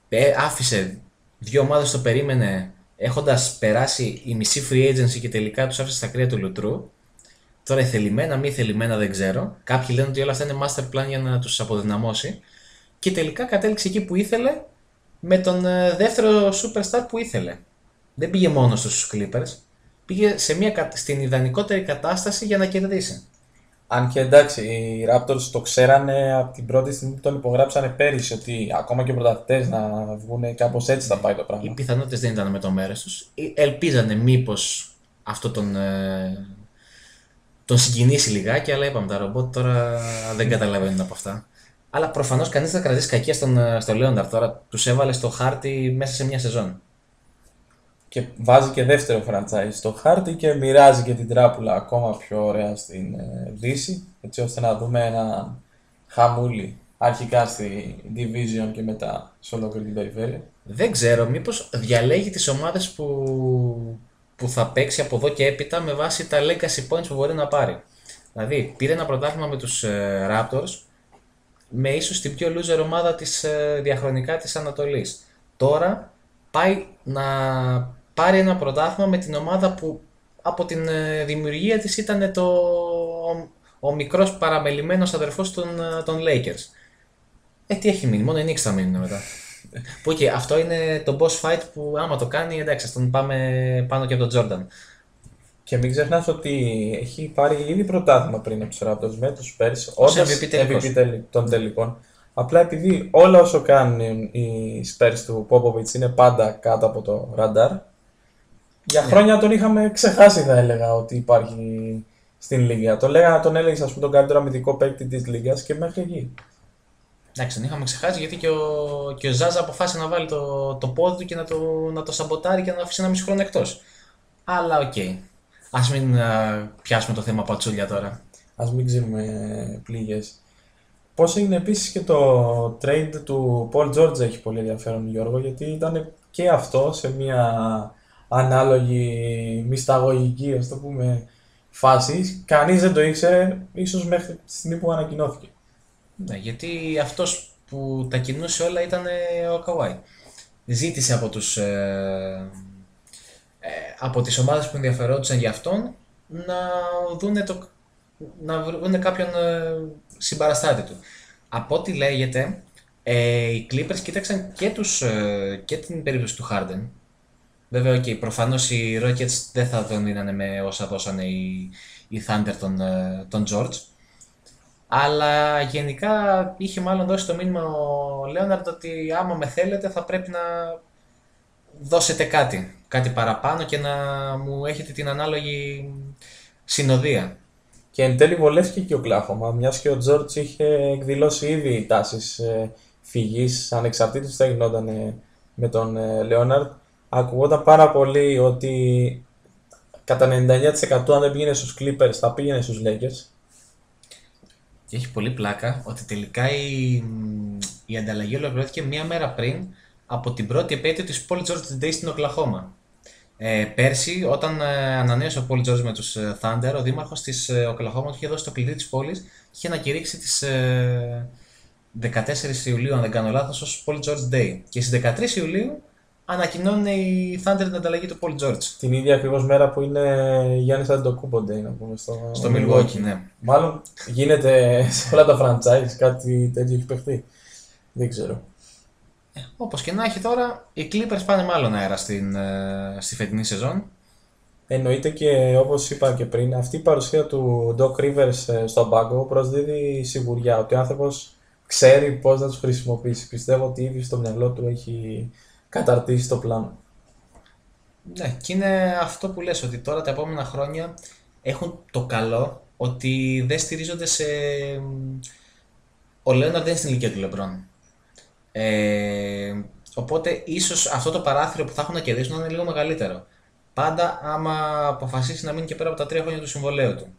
Ε, άφησε δύο ομάδες το περίμενε έχοντας περάσει η μισή free agency και τελικά τους άφησε στα κρύα του Λουτρού. Τώρα θελημένα, μη θελημένα δεν ξέρω. Κάποιοι λένε ότι όλα αυτά είναι master plan για να τους αποδυναμώσει. Και τελικά κατέληξε εκεί που ήθελε με τον ε, δεύτερο superstar που ήθελε. Δεν πήγε μόνος στους Clippers. Πήγε σε μια, κα- στην ιδανικότερη κατάσταση για να κερδίσει. Αν και εντάξει, οι Raptors το ξέρανε από την πρώτη στιγμή που τον υπογράψανε πέρυσι ότι ακόμα και οι πρωταθλητές να βγουν κάπως έτσι θα πάει το Οι πράγμα. πιθανότητες δεν ήταν με το μέρος τους. Ελπίζανε μήπως αυτό τον, ε, τον συγκινήσει λιγάκι, αλλά είπαμε τα ρομπότ τώρα δεν καταλαβαίνουν από αυτά. Αλλά προφανώς κανείς δεν θα κρατήσει κακία στον, ε, στο Λέονταρ τώρα. Τους έβαλε στο χάρτη μέσα σε μια σεζόν. Και βάζει και δεύτερο franchise στο χάρτη και μοιράζει και την τράπουλα ακόμα πιο ωραία στην ε, Δύση, έτσι ώστε να δούμε ένα χαμούλι αρχικά στη Division και μετά σε ολόκληρη την περιφέρεια. Δεν ξέρω, μήπως διαλέγει τις ομάδες που, που θα παίξει από εδώ και έπειτα με βάση τα legacy points που μπορεί να πάρει. Δηλαδή, πήρε ένα πρωτάθλημα με τους ε, Raptors με ίσως την πιο loser ομάδα της ε, διαχρονικά της Ανατολής. Τώρα πάει να πάρει ένα πρωτάθλημα με την ομάδα που από την ε, δημιουργία της ήταν το, ο, ο μικρός παραμελημένος αδερφός των, ε, των Lakers. Ε, τι έχει μείνει, μόνο οι Knicks θα μείνουν μετά. που και αυτό είναι το boss fight που άμα το κάνει, εντάξει, ας τον πάμε πάνω και από τον Jordan. Και μην ξεχνάς ότι έχει πάρει ήδη πρωτάθλημα πριν από τους Raptors με τους Spurs, Ως όντας MVP τελικός. MVP τελ- των τελικών. Απλά επειδή όλα όσο κάνουν οι Spurs του Popovich είναι πάντα κάτω από το ραντάρ, για χρόνια τον είχαμε ξεχάσει θα έλεγα ότι υπάρχει στην Λίγα. Τον λέγανε, τον έλεγες ας πούμε τον καλύτερο αμυντικό παίκτη της Λίγας και μέχρι εκεί. Εντάξει, τον είχαμε ξεχάσει γιατί και ο, και ο Ζάζα αποφάσισε να βάλει το, το πόδι του και να το, να το σαμποτάρει και να το αφήσει ένα μισό χρόνο εκτός. Αλλά οκ. Okay. Α μην α, πιάσουμε το θέμα πατσούλια τώρα. Ας μην ξύνουμε πληγές. Πώς έγινε επίσης και το trade του Paul George έχει πολύ ενδιαφέρον Γιώργο γιατί ήταν και αυτό σε μια ανάλογη μυσταγωγική ας το πούμε φάση. Κανείς δεν το ήξερε ίσως μέχρι τη στιγμή που ανακοινώθηκε. Ναι, γιατί αυτός που τα κινούσε όλα ήταν ε, ο Καουάι. Ζήτησε από τους ε, ε, από τις ομάδες που ενδιαφερόντουσαν για αυτόν να δούνε, το, να βρουν κάποιον ε, συμπαραστάτη του. Από ό,τι λέγεται, ε, οι Clippers κοίταξαν και, τους, ε, και την περίπτωση του Harden. Βέβαια, okay, προφανώς οι Rockets δεν θα τον δίνανε με όσα δώσανε οι, οι Thunder τον, ε, τον George. Αλλά γενικά είχε μάλλον δώσει το μήνυμα ο Λέοναρντ ότι άμα με θέλετε θα πρέπει να δώσετε κάτι, κάτι παραπάνω και να μου έχετε την ανάλογη συνοδεία. Και εν τέλει βολεύτηκε και ο Κλάχωμα, μιας και ο Τζόρτζ είχε εκδηλώσει ήδη τάσεις ε, φυγής, ανεξαρτήτως τι γινόταν ε, με τον ε, Λέοναρντ. Ακουγόταν πάρα πολύ ότι κατά 99% αν δεν πήγαινε στους Clippers θα πήγαινε στους Lakers. Και έχει πολύ πλάκα ότι τελικά η, η ανταλλαγή ολοκληρώθηκε μία μέρα πριν από την πρώτη επέτειο της Paul George Day στην Οκλαχώμα. Ε, πέρσι, όταν ε, ανανέωσε ο Paul George με τους ε, Thunder, ο δήμαρχος της ε, Οκλαχώμα του είχε δώσει το κλειδί της πόλης και είχε ανακηρύξει τις ε, 14 Ιουλίου, αν δεν κάνω λάθος, ως Paul George Day. Και στις 13 Ιουλίου ανακοινώνουν οι Thunder την ανταλλαγή του Paul George. Την ίδια ακριβώς μέρα που είναι Γιάννη Αντοκούμπο Day, να πούμε στο, Στο Milwaukee, ναι. Μάλλον γίνεται σε όλα τα franchise κάτι τέτοιο έχει παιχτεί. Δεν ξέρω. Όπως και να έχει τώρα, οι Clippers πάνε μάλλον αέρα στην, ε, στη φετινή σεζόν. Εννοείται και όπως είπα και πριν, αυτή η παρουσία του Doc Rivers ε, στον πάγκο προσδίδει σιγουριά ότι ο άνθρωπος ξέρει πώς να τους χρησιμοποιήσει. Πιστεύω ότι ήδη στο μυαλό του έχει καταρτήσει το πλάνο. Ναι, και είναι αυτό που λες, ότι τώρα τα επόμενα χρόνια έχουν το καλό ότι δεν στηρίζονται σε... Ο Λέοναρντ δεν είναι στην ηλικία του Λεμπρόν. Ε, οπότε ίσως αυτό το παράθυρο που θα έχουν να κερδίσουν να είναι λίγο μεγαλύτερο. Πάντα άμα αποφασίσει να μείνει και πέρα από τα τρία χρόνια του συμβολαίου του.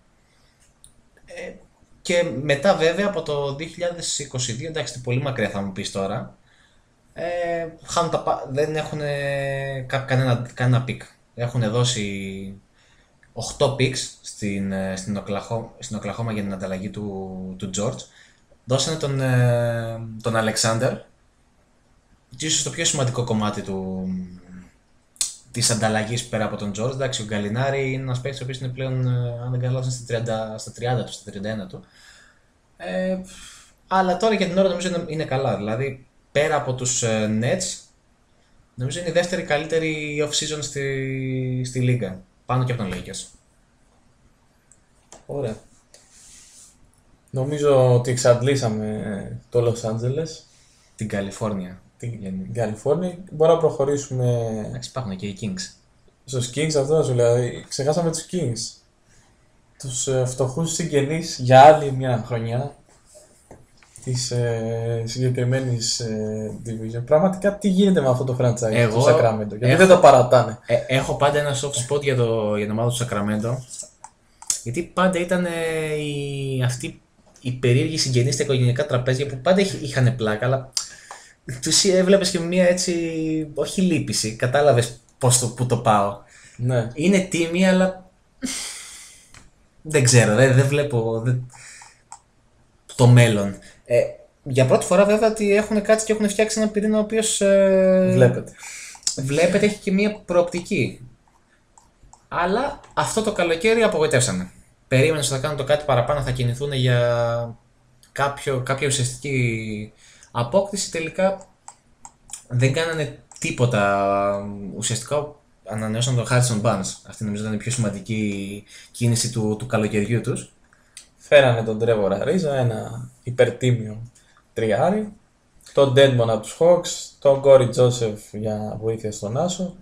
Ε, και μετά βέβαια από το 2022, εντάξει πολύ μακριά θα μου πεις τώρα, ε, χάνουν τα, πα- δεν έχουν κανένα, κανένα pick. Έχουν δώσει 8 picks στην, ε, στην, Οκλαχώ, στην Οκλαχώμα για την ανταλλαγή του, του George. Δώσανε τον, ε, τον Alexander και ίσως το πιο σημαντικό κομμάτι του, της ανταλλαγής πέρα από τον George. Εντάξει, ο Γκαλινάρη είναι ένας παίκτης ο οποίος είναι πλέον, ε, αν δεν κάνω λάθος, είναι στα 30, στα 30 του, στα 31 του. Ε, αλλά τώρα για την ώρα νομίζω είναι, είναι καλά. Δηλαδή, πέρα από τους ε, Nets, νομίζω είναι η δεύτερη καλύτερη off-season στη, στη λίγα. Πάνω και από τον Lakers. Ωραία. Νομίζω ότι εξαντλήσαμε το Los Angeles, Την Καλιφόρνια. την Καλιφόρνια. Μπορούμε να προχωρήσουμε Εντάξει, υπάρχουν και οι Kings. στους Kings, αυτό να σου λέω. Ξεχάσαμε τους Kings. Τους ε, φτωχούς συγγενείς για άλλη μια χρονιά της ε, συγκεκριμένης ε, division. Πραγματικά τι γίνεται με αυτό το franchise Εγώ του Sacramento, γιατί έχω- δεν το παρατάνε. Ε, έχω πάντα ένα soft spot για, το, για την ομάδα του Sacramento. Γιατί πάντα ήταν ε, η, αυτοί οι περίεργοι συγγενείς στα οικογενειακά τραπέζια που πάντα είχ- είχαν πλάκα, αλλά τους έβλεπες και μια έτσι, όχι λύπηση, κατάλαβες πώς το, που το πάω. Ναι. Είναι τίμη, αλλά δεν ξέρω, δεν, δεν βλέπω δεν... το μέλλον. Ε, για πρώτη φορά βέβαια ότι έχουν κάτσει και έχουν φτιάξει ένα πυρήνα ο οποίος ε, Βλέπετε. βλέπετε έχει και μία προοπτική. Αλλά αυτό το καλοκαίρι απογοητεύσανε. Περίμενε ότι θα κάνουν το κάτι παραπάνω, θα κινηθούν για κάποιο, κάποια ουσιαστική απόκτηση. Τελικά δεν κάνανε τίποτα ουσιαστικά. Ανανεώσαν τον Harrison Barnes. Αυτή νομίζω ήταν η πιο σημαντική κίνηση του, του καλοκαιριού τους. Φέρανε τον Τρέβορα Ρίζα, ένα υπερτίμιο τριάρι, τον Deadmon από τους Hawks, τον Corey Joseph για βοήθεια στον Άσο.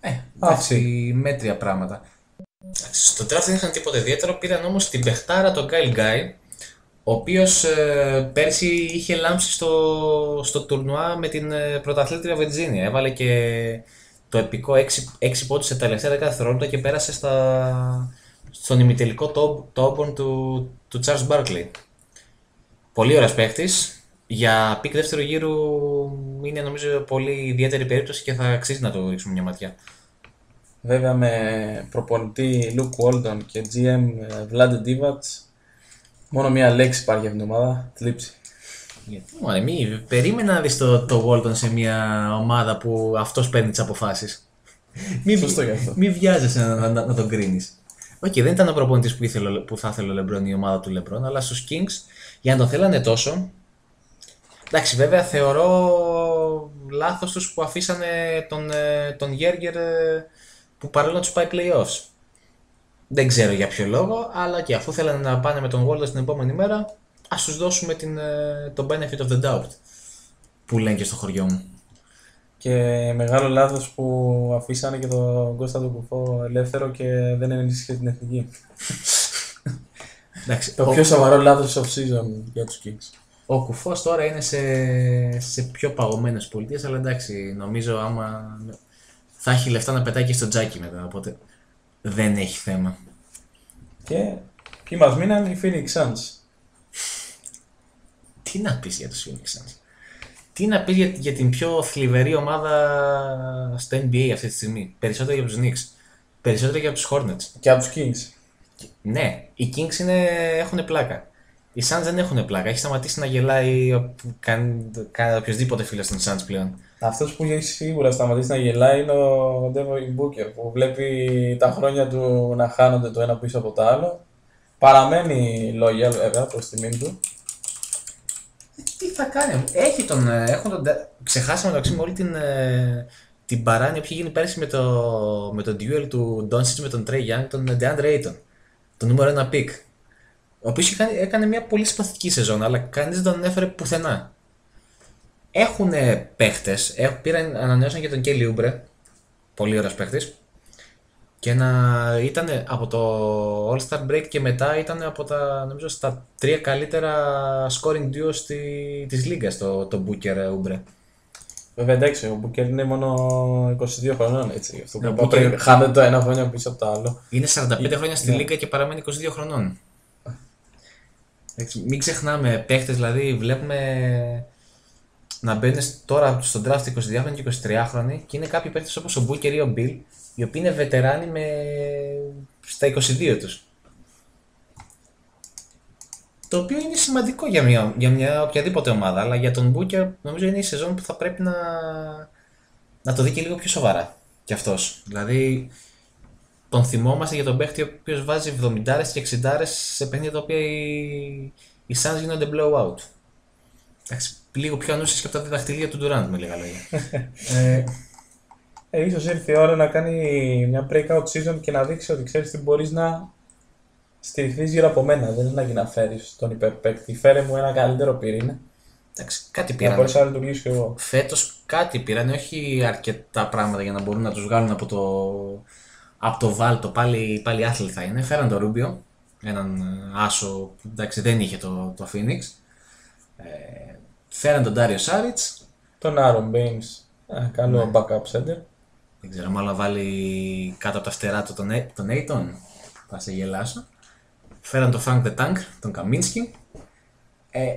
Ε, εντάξει, μέτρια πράγματα. Εντάξει, Στο draft δεν είχαν τίποτα ιδιαίτερο, πήραν όμως την παιχτάρα τον Kyle Guy, ο οποίος ε, πέρσι είχε λάμψει στο, στο τουρνουά με την ε, πρωταθλήτρια Virginia. Έβαλε και το επικό 6, 6 πόντους σε τελευταία 10 δευτερόλεπτα και πέρασε στα, στον ημιτελικό το, το Auburn του, του Charles Barkley. Πολύ ωραίος παίχτης. Για pick δεύτερου γύρου είναι νομίζω πολύ ιδιαίτερη περίπτωση και θα αξίζει να το ρίξουμε μια ματιά. Βέβαια με προπονητή Luke Walton και GM ε, Vlade Divac, μόνο μία λέξη υπάρχει για αυτήν την ομάδα, θλίψη. Γιατί μωρέ, μη, περίμενα να δεις το, το Walton σε μια ομάδα που αυτός παίρνει τις αποφάσεις. Μη, Σωστό γι' αυτό. Μη βιάζεσαι να, να, να, να τον κρίνεις. Οκ, δεν ήταν ο προπονητής που, ήθελε, που θα ήθελε ο Lebron η ομάδα του Lebron, αλλά στους Kings για να τον θέλανε τόσο. Εντάξει, βέβαια θεωρώ λάθος τους που αφήσανε τον, ε, τον Γέργερ ε, που παρόλο να τους πάει playoffs. Δεν ξέρω για ποιο λόγο, αλλά και αφού θέλανε να πάνε με τον Walton την επόμενη μέρα, ας τους δώσουμε την, ε, το benefit of the doubt. Που λένε και στο χωριό μου. Και μεγάλο λάθος που αφήσανε και τον Κώστα του Κουφό ελεύθερο και δεν ενίσχυσε την εθνική. Εντάξει, Το ο, πιο σοβαρό λάθος off season για τους Kings. ο κουφός τώρα είναι σε, σε πιο παγωμένες πολιτείες, αλλά εντάξει, νομίζω άμα θα έχει λεφτά να πετάει και στο τζάκι μετά, οπότε δεν έχει θέμα. Και ποιοι μας μείναν οι Phoenix Suns. Τι να πεις για τους Phoenix Suns; Τι να πεις για, για την πιο θλιβερή ομάδα στο NBA αυτή τη στιγμή. Περισσότερο για τους Knicks. Περισσότερο για τους Hornets. Και από τους Kings. Ναι, οι Kings είναι, έχουν πλάκα. Οι Suns δεν έχουν πλάκα. Έχει σταματήσει να γελάει ο- καν, καν οποιοδήποτε φίλος των Suns πλέον. Αυτός που έχει σίγουρα σταματήσει να γελάει είναι ο Devin Booker που βλέπει τα χρόνια του να χάνονται το ένα πίσω από το άλλο. Παραμένει loyal βέβαια προς τιμήν του. Τι θα κάνει, έχει τον. ε, Έχουν τον ξεχάσαμε μεταξύ με όλη την, ε, την παράνοια που είχε γίνει πέρσι με το, με το duel του Doncic με τον Trey Young, τον DeAndre Ayton. Το νούμερο ένα pick. Ο οποίος έκανε, έκανε μια πολύ συμπαθητική σεζόν, αλλά κανείς δεν τον έφερε πουθενά. Έχουν παίχτες, πήραν, ανανέωσαν και τον Kelly Oubre, πολύ ωραίος παίχτης. Και ένα, ήταν από το All Star Break και μετά ήταν από τα, νομίζω, στα τρία καλύτερα scoring duo στη, της λίγας το, το Booker Oubre. Βέβαια εντάξει, ο Booker είναι μόνο 22 χρονών έτσι. γι' Αυτό που Ο είπα Booker- πριν, χάνεται το ένα χρόνο πίσω από το άλλο. Είναι 45 χρόνια στη Ναι. λίγα και παραμένει 22 χρονών. Εντάξει, μην ξεχνάμε παίχτες, δηλαδή βλέπουμε να μπαίνουν τώρα στον draft 22χρονοι και 23χρονοι και είναι κάποιοι παίχτες όπως ο Booker ή ο Bill οι οποίοι είναι βετεράνοι με... στα 22 τους. Το οποίο είναι σημαντικό για μια, για μια οποιαδήποτε ομάδα, αλλά για τον Booker νομίζω είναι η σεζόν που θα πρέπει να, να το δει και λίγο πιο σοβαρά κι αυτός. Δηλαδή τον θυμόμαστε για τον παίχτη ο οποίος βάζει 70 και 60 σε παιχνίδια τα οποία οι, οι Suns γίνονται blowout. Εντάξει, λίγο πιο ανούσιες και από τα διδαχτυλία του Durant με λίγα λόγια. ε, Ε, ίσως ήρθε η ώρα να κάνει μια breakout season και να δείξει ότι ξέρεις τι μπορείς να στηριχθείς γύρω από μένα. Δεν είναι ανάγκη να φέρεις τον υπερπαίκτη. Φέρε μου ένα καλύτερο πυρήνα. εντάξει, κάτι Να πήραν. μπορείς να λειτουργήσεις κι εγώ. Φέτος κάτι πήραν, όχι αρκετά πράγματα για να μπορούν να τους βγάλουν από το, από το βάλτο. Πάλι, πάλι άθλη θα είναι. Φέραν τον Ρούμπιο, έναν ε, άσο που εντάξει, δεν είχε το, το Phoenix. Ε, φέραν τον Dario Saric, Τον Aaron Baines, ε, καλό backup center. Δεν ξέρω, μάλλον βάλει κάτω από τα φτερά του τον, Ε- τον Aiton. Θα σε γελάσω. Φέραν τον Frank the Tank, τον Καμίνσκι. Ε,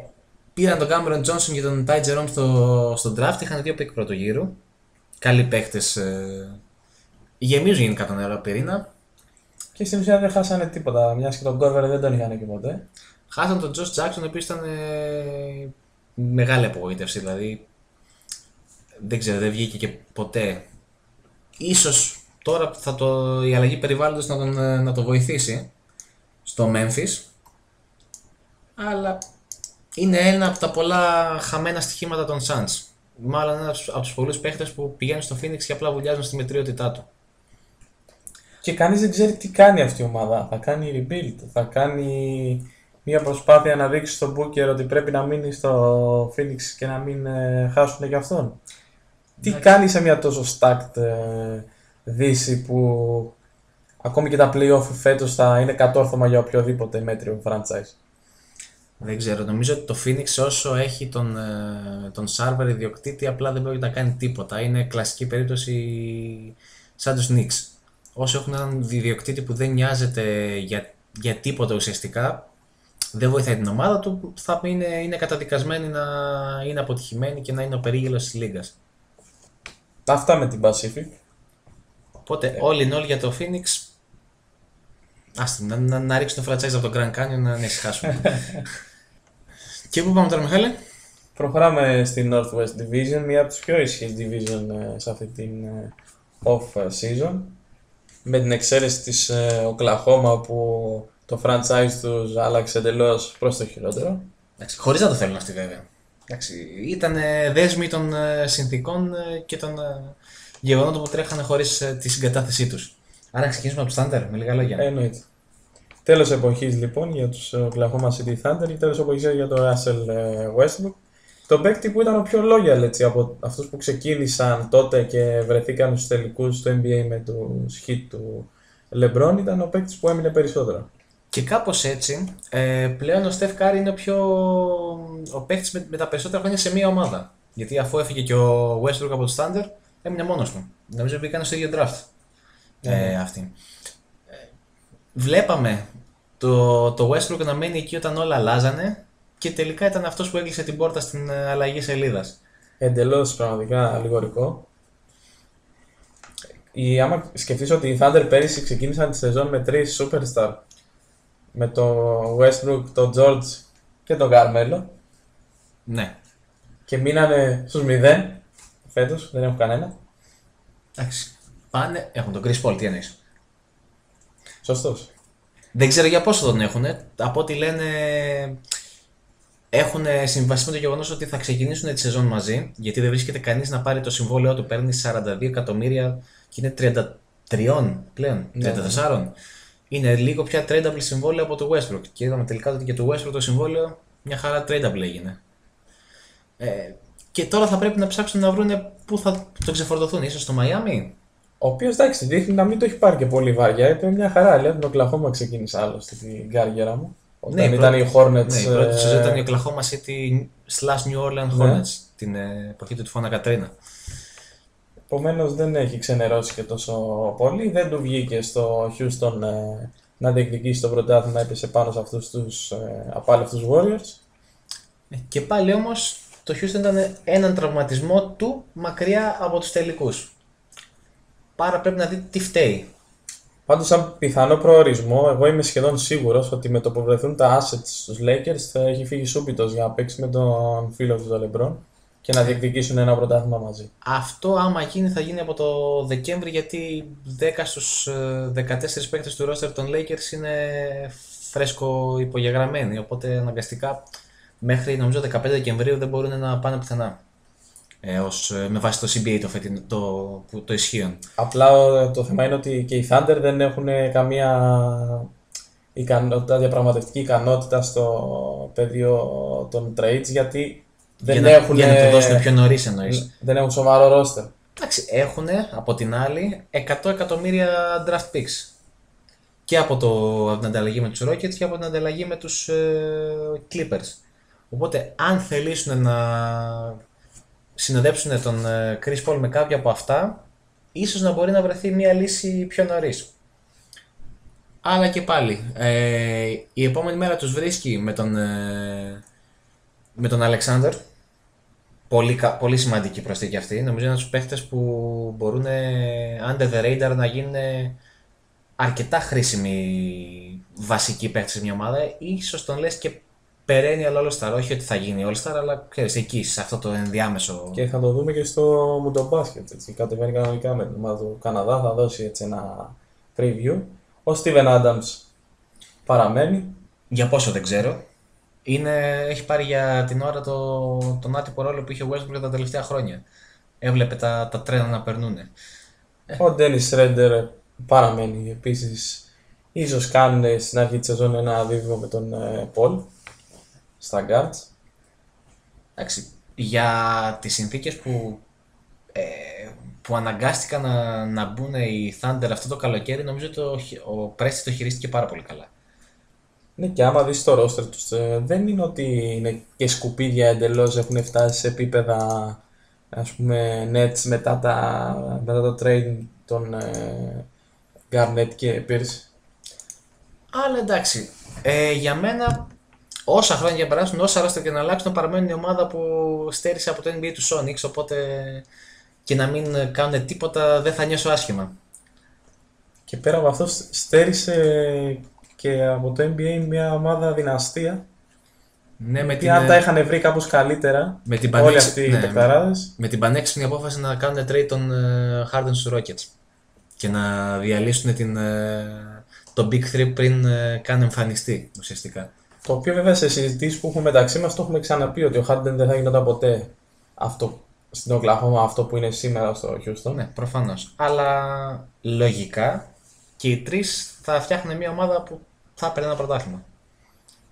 πήραν τον Cameron Johnson και τον Ty Jerome στο, στο draft. Είχαν δύο pick πρώτο γύρο. Καλοί παίχτες. Ε, γεμίζουν γενικά τον νερό πυρήνα. Και στην ουσία δεν χάσανε τίποτα, μιας και τον Corver δεν τον είχαν και ποτέ. Χάσαν τον Josh Jackson, ο οποίος ήταν ε, μεγάλη απογοήτευση. Δηλαδή, δεν ξέρω, δεν βγήκε και ποτέ. Ίσως τώρα θα το, η αλλαγή περιβάλλοντος να τον, ε, να το βοηθήσει στο Memphis. Αλλά είναι ένα από τα πολλά χαμένα στοιχήματα των Suns. Μάλλον ένας από τους πολλούς παίχτες που πηγαίνουν στο Phoenix και απλά βουλιάζουν στη μετριότητά του. Και κανείς δεν ξέρει τι κάνει αυτή η ομάδα. Θα κάνει rebuild, θα κάνει μια προσπάθεια να δείξει στον Booker ότι πρέπει να μείνει στο Phoenix και να μην ε, χάσουν και αυτόν. Τι Εντάξει. κάνει σε μια τόσο stacked ε, δύση που ακόμη και τα playoff φέτος θα είναι κατόρθωμα για οποιοδήποτε μέτριο franchise; Δεν ξέρω. Νομίζω ότι το Phoenix όσο έχει τον, ε, τον server ιδιοκτήτη απλά δεν πρόκειται να κάνει τίποτα. Είναι κλασική περίπτωση σαν τους Knicks. Όσο έχουν έναν ιδιοκτήτη που δεν νοιάζεται για, για τίποτα ουσιαστικά, δεν βοηθάει την ομάδα του, θα είναι, είναι καταδικασμένη να είναι αποτυχημένη και να είναι ο περίγελος της λίγας. Αυτά με την Pacific. Οπότε, all in all για το Phoenix, άστε, να, να, να ρίξουν το franchise από το Grand Canyon να ησυχάσουμε. και πού πάμε τώρα, Μιχάλη; Προχωράμε στην Northwest Division, μία από τις πιο ισχυρές division ε, σε αυτή την ε, off season. Με την εξαίρεση της ε, Oklahoma που το franchise τους άλλαξε εντελώς προς το χειρότερο. Εντάξει, χωρίς να το θέλουν αυτοί βέβαια. Εντάξει, ήταν δέσμοι των ε, συνθήκων ε, και των ε, γεγονότων που τρέχανε χωρίς ε, τη συγκατάθεσή τους. Άρα να ξεκινήσουμε από τους Thunder, με λίγα λόγια. Ε, εννοείται. Τέλος εποχής λοιπόν για τους Oklahoma City Thunder και τέλος εποχής για τον Russell ε, Westbrook. Το παίκτη που ήταν ο πιο loyal έτσι, από αυτούς που ξεκίνησαν τότε και βρεθήκαν στους τελικούς του NBA με τους hit του LeBron ήταν ο παίκτης που έμεινε περισσότερο. Και κάπως έτσι, ε, πλέον ο Steph Curry είναι ο πιο... ο παίκτης με, με τα περισσότερα χρόνια σε μία ομάδα. Γιατί αφού έφυγε και ο Westbrook από τους Thunder, έμεινε μόνος του. Νομίζω μπήκαν στο ίδιο draft. Ε, αυτοί. Ε, βλέπαμε το, το Westbrook να μένει εκεί όταν όλα αλλάζανε και τελικά ήταν αυτός που έκλεισε την πόρτα στην ε, αλλαγή σελίδας. Εντελώς πραγματικά λιγορικό. Η, άμα σκεφτείς ότι οι Thunder πέρυσι ξεκίνησαν τη σεζόν με τρεις superstar με το Westbrook, τον George και τον Carmelo Ναι. και μείνανε στους 0 φέτος, δεν έχουν κανένα. Εντάξει. Πάνε, έχουν τον Chris Paul, τι εννοείς. Σωστός. Δεν ξέρω για πόσο τον έχουν. Από ό,τι λένε, έχουν συμβασίσει με το γεγονός ότι θα ξεκινήσουν τη σεζόν μαζί. Γιατί δεν βρίσκεται κανείς να πάρει το συμβόλαιό του. Παίρνει 42 εκατομμύρια και είναι 33 πλέον. 34. Είναι λίγο πια tradable συμβόλαιο από το Westbrook. Και είδαμε τελικά ότι και το Westbrook το συμβόλαιο μια χαρά tradable έγινε. Ε, και τώρα θα πρέπει να ψάξουν να βρουν πού θα το ξεφορτωθούν. ίσως στο Miami; Ο οποίος εντάξει δείχνει να μην το έχει πάρει και πολύ βαριά. Είπε μια χαρά. Λέει τον Oklahoma ξεκίνησα άλλωστε την κάριερα μου. Όταν η ήταν πρώτη- οι Hornets. Ναι, η πρώτη ε, σεζόν ήταν η Oklahoma City slash New Orleans Ναι. Hornets την ε, εποχή του τυφώνα Κατρίνα. Επομένως δεν έχει ξενερώσει και τόσο πολύ. Δεν του βγήκε στο Houston ε, να διεκδικήσει το πρωτάθλημα. Έπεσε πάνω σε αυτούς τους ε, απάλευτους Warriors. Ε, Και πάλι όμως το Houston ήταν έναν τραυματισμό του μακριά από τους τελικούς. Άρα πρέπει να δει τι φταίει. Πάντως, σαν πιθανό προορισμό, εγώ είμαι σχεδόν σίγουρος ότι με το που βρεθούν τα assets στους Lakers θα έχει φύγει σούπιτος για να παίξει με τον φίλο του τον LeBron και να διεκδικήσουν ένα πρωτάθλημα μαζί. Αυτό άμα γίνει θα γίνει από το Δεκέμβρη γιατί 10 στους ε, 14 παίκτες του roster των Lakers είναι φρέσκο υπογεγραμμένοι οπότε αναγκαστικά μέχρι νομίζω 15 Δεκεμβρίου δεν μπορούν να πάνε πουθενά. Ε, ως, ε, με βάση το CBA το, φετινό, το, που- το ισχύον. Απλά ο- το θέμα είναι ότι και οι Thunder δεν έχουν καμία ικανότητα, διαπραγματευτική ικανότητα στο πεδίο των trades γιατί δεν για, έχουν, να, για να το δώσουν πιο νωρίς εννοείς. δεν έχουν σοβαρό roster. Εντάξει, έχουν από την άλλη 100 εκατομμύρια draft picks. Και από, το, από την ανταλλαγή με τους Rockets και από την ανταλλαγή με τους ε, Clippers. Οπότε αν θελήσουν να συνοδέψουν τον ε, Chris Paul με κάποια από αυτά, ίσως να μπορεί να βρεθεί μια λύση πιο νωρίς. Αλλά και πάλι, ε, η επόμενη μέρα τους βρίσκει με τον, ε, με τον Alexander, πολύ, κα- πολύ σημαντική προσθήκη αυτή. Νομίζω είναι ένας του παίχτες που μπορούν ε, under the radar να γίνουν ε, αρκετά χρήσιμοι βασικοί παίχτες σε μια ομάδα. Ίσως τον λες και perennial all star. Όχι ότι θα γίνει all star, αλλά ξέρεις, εκεί, σε αυτό το ενδιάμεσο. Και θα το δούμε και στο μουντομπάσκετ. Έτσι. Κατεβαίνει κανονικά με την ομάδα του Καναδά, θα δώσει έτσι ένα preview. Ο Steven Adams παραμένει. Για πόσο δεν ξέρω. Είναι, έχει πάρει για την ώρα το, τον άτυπο ρόλο που είχε ο Westbrook τα τελευταία χρόνια. Έβλεπε τα, τα τρένα να περνούν. Ο Dennis Schroeder παραμένει επίσης Ίσως κάνουν στην αρχή της σεζόν ένα δίδυμο με τον ε, Πολ στα guards. Εντάξει, για τις συνθήκες που, ε, που αναγκάστηκαν να, να μπουν οι Thunder αυτό το καλοκαίρι, νομίζω ότι ο, χει- ο Πρέστη το χειρίστηκε πάρα πολύ καλά. Ναι, και άμα δεις το roster τους, ε, δεν είναι ότι είναι και σκουπίδια εντελώς, έχουν φτάσει σε επίπεδα, ας πούμε, Nets μετά, τα, μετά το trade των ε, Garnett και Pierce. Αλλά εντάξει, ε, για μένα όσα χρόνια και περάσουν, όσα ρόστα και να αλλάξουν, παραμένουν η ομάδα που στέρισε από το NBA του Sonics, οπότε και να μην κάνουν τίποτα δεν θα νιώσω άσχημα. Και πέρα από αυτό στέρισε και από το NBA μια ομάδα δυναστεία. Ναι, με Και την, αν τα είχαν βρει κάπως καλύτερα, με την όλοι πανέξι- αυτοί οι ναι, παικταράδες, με την πανέξυπνη απόφαση να κάνουν trade τον ε, Harden στους Rockets και να διαλύσουν την, ε, το Big 3 πριν ε, καν εμφανιστεί ουσιαστικά. Το οποίο βέβαια σε συζητήσεις που έχουμε μεταξύ μας το έχουμε ξαναπεί ότι ο Harden δεν θα γινόταν ποτέ αυτό στην Oklahoma, αυτό που είναι σήμερα στο Houston. Ναι, προφανώς. Αλλά λογικά και οι τρεις θα φτιάχνουν μια ομάδα που θα έπαιρνε ένα πρωτάθλημα.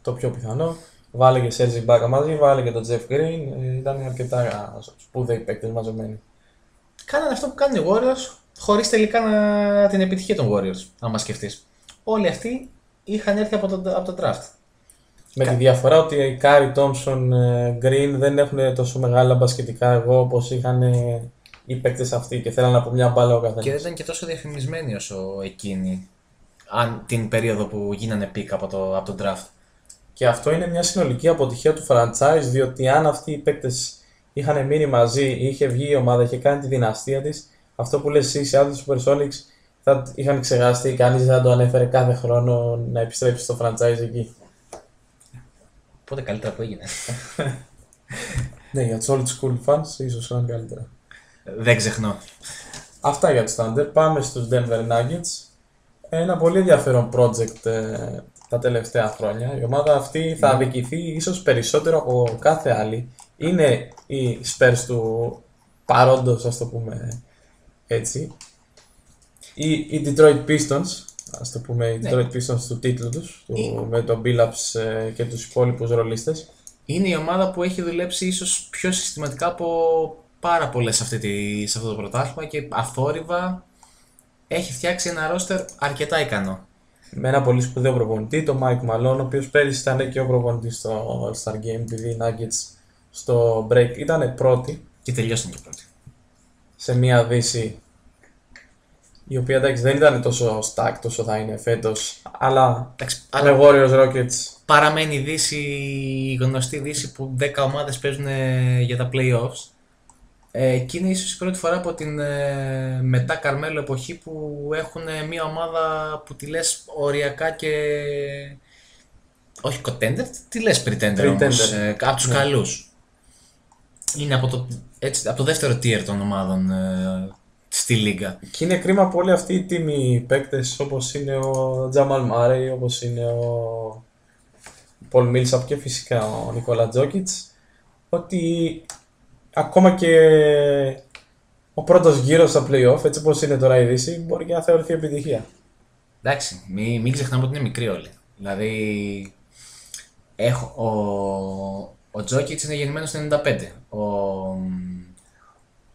Το πιο πιθανό. Βάλε και Σέρζι Μπάκα μαζί, βάλε και τον Jeff Green. ε, Ήταν αρκετά σπουδαίοι παίκτες μαζεμένοι. Κάνανε αυτό που κάνουν οι Warriors χωρίς τελικά να... την επιτυχία των Warriors, άμα σκεφτείς. Όλοι αυτοί είχαν έρθει από το, από το draft. Με τη διαφορά ότι οι Κάρι, Τόμψον, Green δεν έχουν τόσο μεγάλα μπασκετικά εγώ όπως είχαν ε, οι παίκτες αυτοί και θέλαν από μια μπάλα ο Και δεν καθένα. ήταν και τόσο διαφημισμένοι όσο εκείνοι, αν την περίοδο που γίνανε pick από το, από το draft. Και αυτό είναι μια συνολική αποτυχία του franchise, διότι αν αυτοί οι παίκτες είχαν μείνει μαζί ή είχε βγει η ομάδα, είχε κάνει τη δυναστεία της, αυτό που λες εσύ, οι άλλοι Supersonics θα είχαν ξεχάσει, κανείς δεν θα το ανέφερε κάθε χρόνο να επιστρέψει στο franchise εκεί. Οπότε καλύτερα που έγινε. Ναι, για τους old school fans ίσως ήταν καλύτερα. δεν ξεχνώ. Αυτά για τους Thunder. Πάμε στους Denver Nuggets. Ένα πολύ ενδιαφέρον project ε, τα τελευταία χρόνια. Η ομάδα αυτή θα αδικηθεί ίσως περισσότερο από κάθε άλλη. Είναι οι Spurs του παρόντος, ας το πούμε έτσι. Οι, οι Detroit Pistons, ας το πούμε, οι Detroit Pistons του τίτλου τους, του, με τον Billups ε, και τους υπόλοιπους ρολίστες. Είναι η ομάδα που έχει δουλέψει ίσως πιο συστηματικά από πάρα πολλές σε, αυτή τη, σε αυτό το πρωτάθλημα και αθόρυβα έχει φτιάξει ένα ρόστερ αρκετά ικανό. με ένα πολύ σπουδαίο προπονητή, τον Mike Malone, ο οποίος πέρυσι ήταν και ο προπονητής στο All-Star Game, επειδή οι Nuggets στο break ήταν πρώτοι Και τελειώσαν και πρώτοι. σε μια δύση η οποία εντάξει δεν ήταν τόσο stacked όσο θα είναι φέτος, αλλά Εντάξει, με αλλά Warriors Rockets παραμένει η Δύση, η γνωστή Δύση που 10 ομάδες παίζουν ε, για τα playoffs. Ε, και είναι ίσως η πρώτη φορά από την ε, μετά Καρμέλο εποχή που έχουν ε, μια ομάδα που τη λες οριακά και... Όχι contender, τι λες pretender όμως, Pretender. ε, από τους καλούς. Είναι από το, έτσι, από το δεύτερο tier των ομάδων ε, στη λίγα. και είναι κρίμα που όλοι αυτοί οι τίμοι παίκτες όπως είναι ο Jamal Murray, όπως είναι ο Paul Millsap και φυσικά ο Νικόλα Τζόκιτς ότι ακόμα και ο πρώτος γύρος στα playoff, έτσι όπως είναι τώρα η Δύση, μπορεί και να θεωρηθεί επιτυχία. Εντάξει, μην, μην ξεχνάμε ότι είναι μικροί όλοι. Δηλαδή, έχω, ο, ο Τζόκιτς είναι γεννημένος το 95. Ο,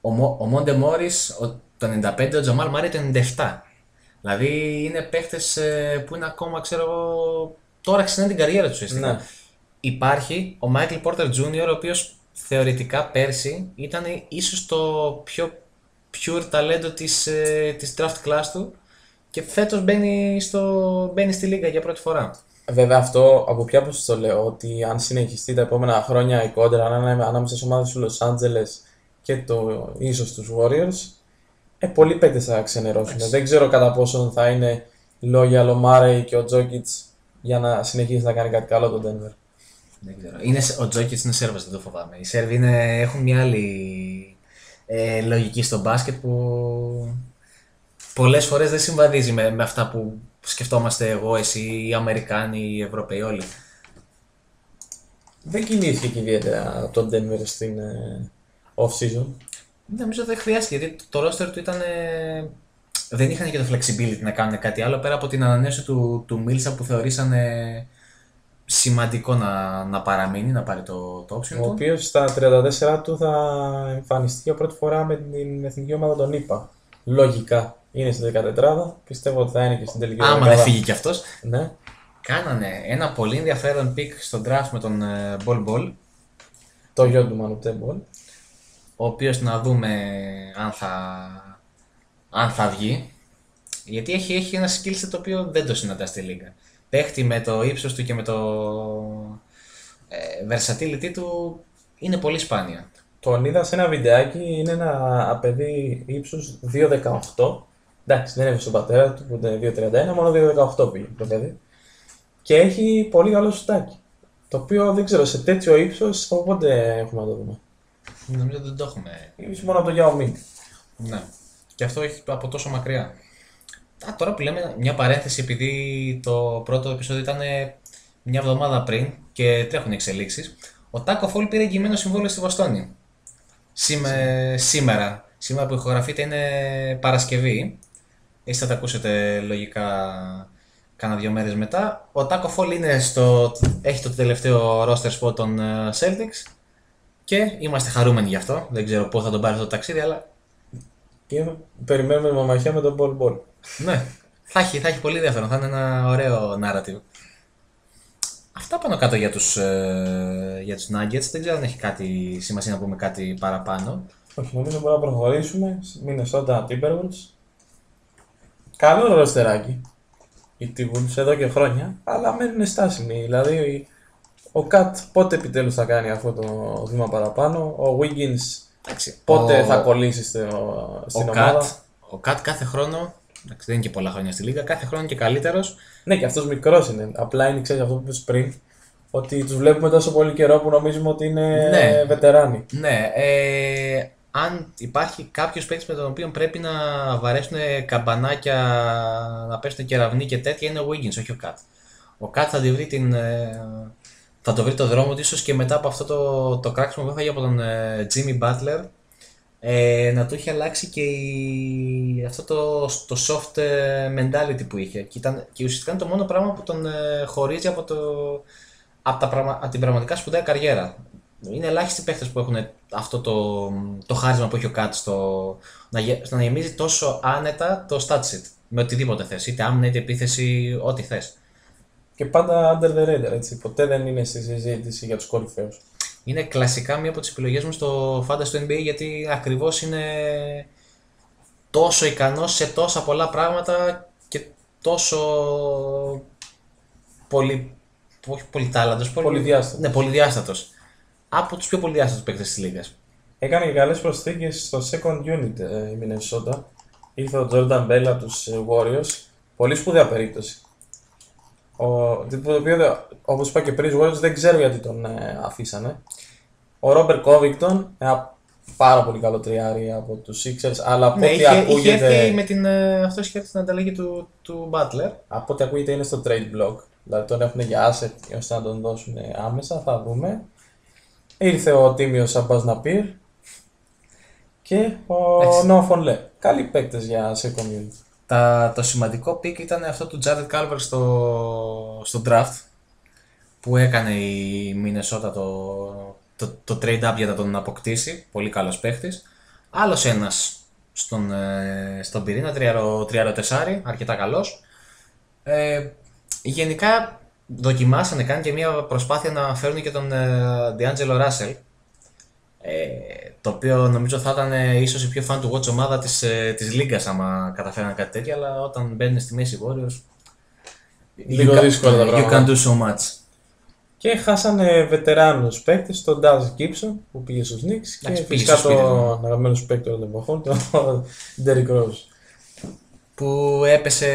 ο, Μο- ο Μόντε Μόρις ο- το 95, ο Τζαμάλ Μάρι το 97. Δηλαδή είναι παίχτες ε, που είναι ακόμα, ξέρω εγώ, τώρα ξεκινάνε την καριέρα τους ουσιαστικά. Ναι. Υπάρχει ο Μάικλ Πόρτερ Jr. ο οποίος θεωρητικά πέρσι ήταν ίσως το πιο pure ταλέντο της, ε, της draft class του και φέτος μπαίνει, στο, μπαίνει στη λίγα για πρώτη φορά. Βέβαια αυτό από ποια άποψη το λέω, ότι αν συνεχιστεί τα επόμενα χρόνια η κόντρα ανά- ανάμεσα στις ομάδες του Los Angeles και το ίσως τους Warriors, ε, πολλοί παίκτες θα ξενερώσουν. Δεν ξέρω κατά πόσο θα είναι λόγια ο Murray και ο Τζόκιτς για να συνεχίσει να κάνει κάτι καλό το Denver. Δεν ξέρω. Είναι, σε- ο Τζόκιτς είναι Σέρβος, δεν το φοβάμαι. Οι Σέρβοι είναι, έχουν μια άλλη ε, λογική στο μπάσκετ που πολλές φορές δεν συμβαδίζει με, με αυτά που σκεφτόμαστε εγώ, εσύ, οι Αμερικάνοι, οι Ευρωπαίοι όλοι. Δεν κινήθηκε και ιδιαίτερα το Denver στην ε, off-season. Νομίζω δεν χρειάστηκε γιατί το roster του ήταν ε, δεν είχαν και το flexibility να κάνουν κάτι άλλο πέρα από την ανανέωση του, του Μίλσα που θεωρήσανε σημαντικό να, να παραμείνει, να πάρει το, το option Ο του. οποίος στα 34 του θα εμφανιστεί για πρώτη φορά με την εθνική ομάδα των ΙΠΑ. Λογικά. Είναι στην 14 πιστεύω ότι θα είναι και στην τελική Άμα δεν δεκάδα. φύγει κι αυτός. Ναι. Κάνανε ένα πολύ ενδιαφέρον pick στο draft με τον ε, Bol Bol, Το γιο του Μανουτέμπολ. ο οποίος να δούμε αν θα, αν θα βγει. Γιατί έχει, έχει ένα skill set το οποίο δεν το συναντά στη λίγα. Παίχτη με το ύψος του και με το ε, versatility του είναι πολύ σπάνια. Τον είδα σε ένα βιντεάκι, είναι ένα παιδί ύψους 2,18. Εντάξει, δεν έφυγε στον πατέρα του που είναι 2,31, μόνο 2,18 πήγε το παιδί. Και έχει πολύ καλό σουτάκι. Το οποίο δεν ξέρω, σε τέτοιο ύψος πότε έχουμε να το δούμε. Νομίζω δεν το έχουμε. Ίσως μόνο από το Yao Ming. Ναι. Και αυτό έχει από τόσο μακριά. Α, τώρα που λέμε μια παρένθεση, επειδή το πρώτο επεισόδιο ήταν μια εβδομάδα πριν και τρέχουν εξελίξεις. Ο Τάκο Φόλ πήρε εγγυημένο συμβόλαιο στη Βοστόνη. Σήμε- σήμερα. Σήμερα που ηχογραφείται είναι Παρασκευή. Εσείς θα τα ακούσετε λογικά κάνα δύο μέρες μετά. Ο Τάκο Φόλ είναι στο, έχει το τελευταίο roster spot των ε, Celtics και είμαστε χαρούμενοι γι' αυτό. Δεν ξέρω πού θα τον πάρει αυτό το ταξίδι, αλλά Και περιμένουμε μαμαχιά με τον Bol Bol. ναι, θα έχει, θα έχει πολύ ενδιαφέρον. Θα είναι ένα ωραίο narrative. Αυτά πάνω κάτω για τους, ε, για τους Nuggets. Δεν ξέρω αν έχει κάτι σημασία να πούμε κάτι παραπάνω. Όχι, νομίζω μπορούμε να προχωρήσουμε. Minnesota Timberwolves. Καλό ροστεράκι. Οι Timberwolves εδώ και χρόνια, αλλά μένουν στάσιμοι. Δηλαδή, ο Κατ πότε επιτέλους θα κάνει αυτό το βήμα παραπάνω. Ο Wiggins Εντάξει, πότε ο, θα κολλήσεις στο, ο στην Kat, ομάδα; ο Kat κάθε χρόνο, εντάξει, δεν είναι και πολλά χρόνια στη Λίγα, κάθε χρόνο και καλύτερος. Ναι, και αυτός μικρός είναι. Απλά είναι, ξέρεις, αυτό που είπες πριν, ότι τους βλέπουμε τόσο πολύ καιρό που νομίζουμε ότι είναι Ναι. βετεράνοι. Ναι, ε, αν υπάρχει κάποιος παίκτης με τον οποίο πρέπει να βαρέσουν καμπανάκια, να πέσουν κεραυνοί και τέτοια, είναι ο Wiggins, όχι ο Kat. Ο Kat θα, τη βρει την, ε, θα το βρει το δρόμο του, ίσως και μετά από αυτό το, το κράξιμο που έφαγε από τον ε, Jimmy Butler, ε, να του έχει αλλάξει και η, αυτό το, το soft ε, mentality που είχε. Και, ήταν, και ουσιαστικά είναι το μόνο πράγμα που τον ε, χωρίζει από, το, από, τα, πραγμα- από την πραγματικά σπουδαία καριέρα. Είναι ελάχιστοι παίχτες που έχουν αυτό το, το χάρισμα που έχει ο Κάτς στο να, γε- στο να γεμίζει τόσο άνετα το stat sheet με οτιδήποτε θες. Είτε άμυνα είτε επίθεση, ό,τι θες. Και πάντα under the radar, έτσι. Ποτέ δεν είναι στη συζήτηση για τους κορυφαίους. Είναι κλασικά μία από τις επιλογές μου στο Fantasy του NBA γιατί ακριβώς είναι τόσο ικανός σε τόσα πολλά πράγματα και τόσο πολύ, όχι πολυτάλαντος, πολύ, Πολυδιάστατος. Ναι, πολυδιάστατος. Από τους πιο πολυδιάστατους παίκτες της λίγας. Έκανε και καλές προσθήκες στο second unit ε, η Minnesota. Ήρθε ο Jordan Bell από τους ε, Warriors. Πολύ σπουδαία περίπτωση. Ο, το οποίο, δεν- όπως είπα και πριν, οι Warriors δεν ξέρω γιατί τον ε, αφήσανε. Ο Robert Covington, ένα πάρα πολύ καλό τριάρι από τους Sixers, αλλά από Ναι, ό,τι είχε, είχε ακούγεται, έρθει με την, ε, αυτό είχε έρθει στην ανταλλαγή του, του Butler. από ό,τι ακούγεται είναι στο trade block. Δηλαδή τον έχουν για asset ώστε να τον δώσουν άμεσα, θα δούμε. Ήρθε ο Τίμιος Αμπάς Ναπίρ και ο Εντάξει. Νόφον Καλοί παίκτες για second unit. Τα, το σημαντικό pick ήταν αυτό του Jared Culver στο, στο draft που έκανε η Minnesota το, το, το trade up για να τον αποκτήσει. Πολύ καλός παίχτης. Άλλος ένας στον, ε, στον πυρήνα, τριάρο, τριάρο τεσάρι, αρκετά καλός. Ε, γενικά δοκιμάσανε, κάνει και μια προσπάθεια να φέρουν και τον ε, D'Angelo Russell. Ε, το οποίο νομίζω θα ήταν ε, ίσως η πιο fan του watch ομάδα της, ε, της Λίγκας άμα καταφέραν κάτι τέτοιο, αλλά όταν μπαίνουν στη μέση οι Warriors Λίγο you can- δύσκολα τα You πράγματα. can do so much. Και χάσανε βετεράνους παίκτες, τον Daz Gibson που πήγε στους Knicks και Εντάξει, πήγε φυσικά στο σπίτι τον αγαπημένος σου παίκτη όλων των εποχών, τον Derrick Rose. Που έπεσε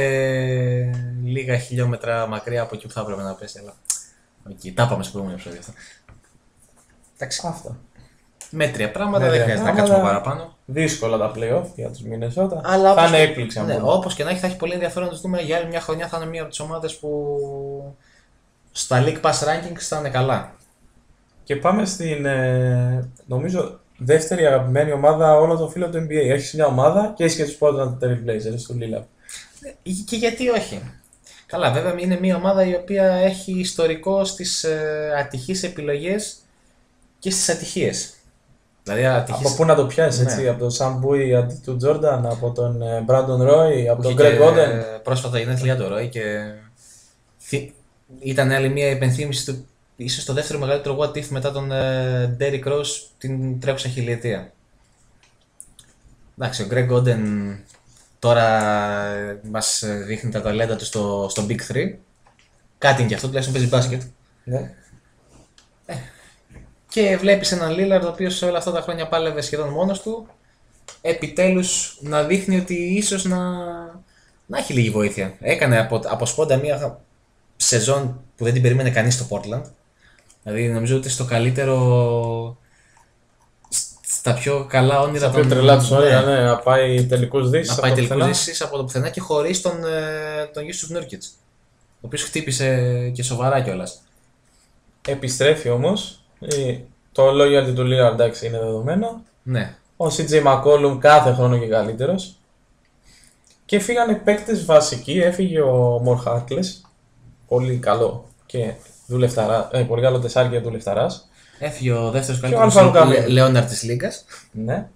λίγα χιλιόμετρα μακριά από εκεί που θα έπρεπε να πέσει, αλλά... Οκ, τα είπαμε στο προηγούμενο επεισόδιο αυτό. Εντάξει, Αυτά. Μέτρια πράγματα, Μέτρια δεν χρειάζεται να πράγματα. κάτσουμε παραπάνω. Δύσκολα τα playoff για τους Minnesota. Αλλά θα όπως είναι και- έκπληξη αν ναι, πούμε. όπως και να έχει, θα έχει πολύ ενδιαφέρον να τους δούμε για άλλη μια χρονιά. Θα είναι μία από τις ομάδες που στα League Pass Rankings θα είναι καλά. Και πάμε στην, ε, νομίζω, δεύτερη αγαπημένη ομάδα όλων των φίλων του NBA. Έχεις μια ομάδα και έχεις και τους Portland Trail Blazers του Lillard. Και γιατί όχι; Καλά, βέβαια είναι μια ομάδα η οποία έχει ιστορικό στις ε, ατυχείς επιλογές και στις ατυχίες. Δηλαδή ατυχείς... Από πού να το πιάσεις, Ναι. έτσι, από τον Sam Bowie αντί του Jordan, από τον ε, Brandon Roy, από τον Είχε Greg και Oden. Πρόσφατα γενέθλιά του Ρόι και θυ- ήταν άλλη μια υπενθύμηση του ίσως το δεύτερο μεγαλύτερο what if μετά τον ε, Derrick Rose την τρέχουσα χιλιετία. Εντάξει, ο Greg Oden τώρα ε, μας δείχνει τα ταλέντα του στο, στο Big 3. Κάτι είναι και αυτό, τουλάχιστον παίζει μπάσκετ. Ναι. Και βλέπεις έναν Lillard ο οποίος όλα αυτά τα χρόνια πάλευε σχεδόν μόνος του επιτέλους να δείχνει ότι ίσως να, να έχει λίγη βοήθεια. Έκανε από, από σπόντα μια σεζόν που δεν την περίμενε κανείς στο Portland. Δηλαδή νομίζω ότι στο καλύτερο σ- στα πιο καλά όνειρα Τα πιο τρελά τους ναι, όρια, ναι, να πάει τελικούς δι. να πάει τελικούς δύσεις από το πουθενά και χωρίς τον, ε, τον Yusuf Nurkic ο οποίος χτύπησε και σοβαρά κιόλας. Επιστρέφει όμως. Το loyalty του Lillard εντάξει είναι δεδομένο. Ναι, Ο CJ McCollum κάθε χρόνο και καλύτερος. Και φύγανε παίκτες βασικοί. Έφυγε ο Μορ Χάρκλες, Πολύ καλό και δουλευταρά. Ε, πολύ καλό τεσσάρι και δουλευταράς. έφυγε ο δεύτερος ο καλύτερος Αλ Φαρούκ Αμίνου. Λε- Λέοναρντ της Λίγκας. Ναι.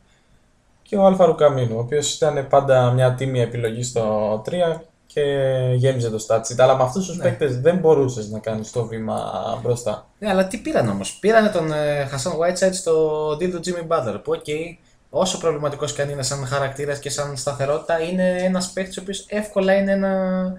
Και ο Αλ Φαρούκ Αμίνου, ο οποίος ήταν πάντα μια τίμια επιλογή στο 3 και γέμιζε το stat sheet. Αλλά με αυτούς τους Ναι. παίκτες δεν μπορούσες να κάνεις το βήμα μπροστά. Ναι, αλλά τι πήραν όμως; Πήραν τον ε, Hassan Whiteside στο deal του Jimmy Butler. Που, οκ, όσο προβληματικός και αν είναι σαν χαρακτήρας και σαν σταθερότητα, είναι ένας παίκτης ο οποίος εύκολα είναι ένα.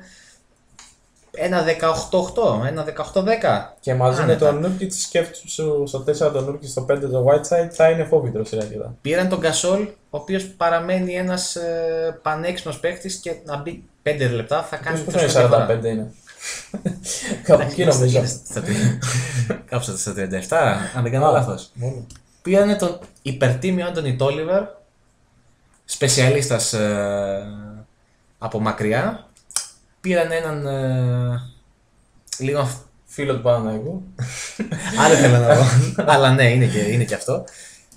Ένα 18-8, ένα 18-10. Και μαζί Άνετα. με τον Νούρκιτ, σκέφτεσου στο 4 τον Νούρκιτ, στο 5 τον Whiteside, θα είναι φόβητρο σειρά και εδώ. Πήραν τον Gasol, ο οποίος παραμένει ένας ε, πανέξυπνος παίκτης και να μπει 5 λεπτά θα κάνει Πώ τόσο είναι διαφορά. 45 είναι. Κάπου εκεί Είναι νομίζω. στα- στα- Κάπου στα 37, αν δεν κάνω Α, λάθος. μόνο. Πήρανε τον υπερτίμιο Άντωνι Τόλιβερ, σπεσιαλίστας ε, από μακριά. Πήραν έναν ε, λίγο... Φίλο του Παναναϊκού. Άλλο θέλω να πω. Αλλά ναι, είναι και, είναι και αυτό.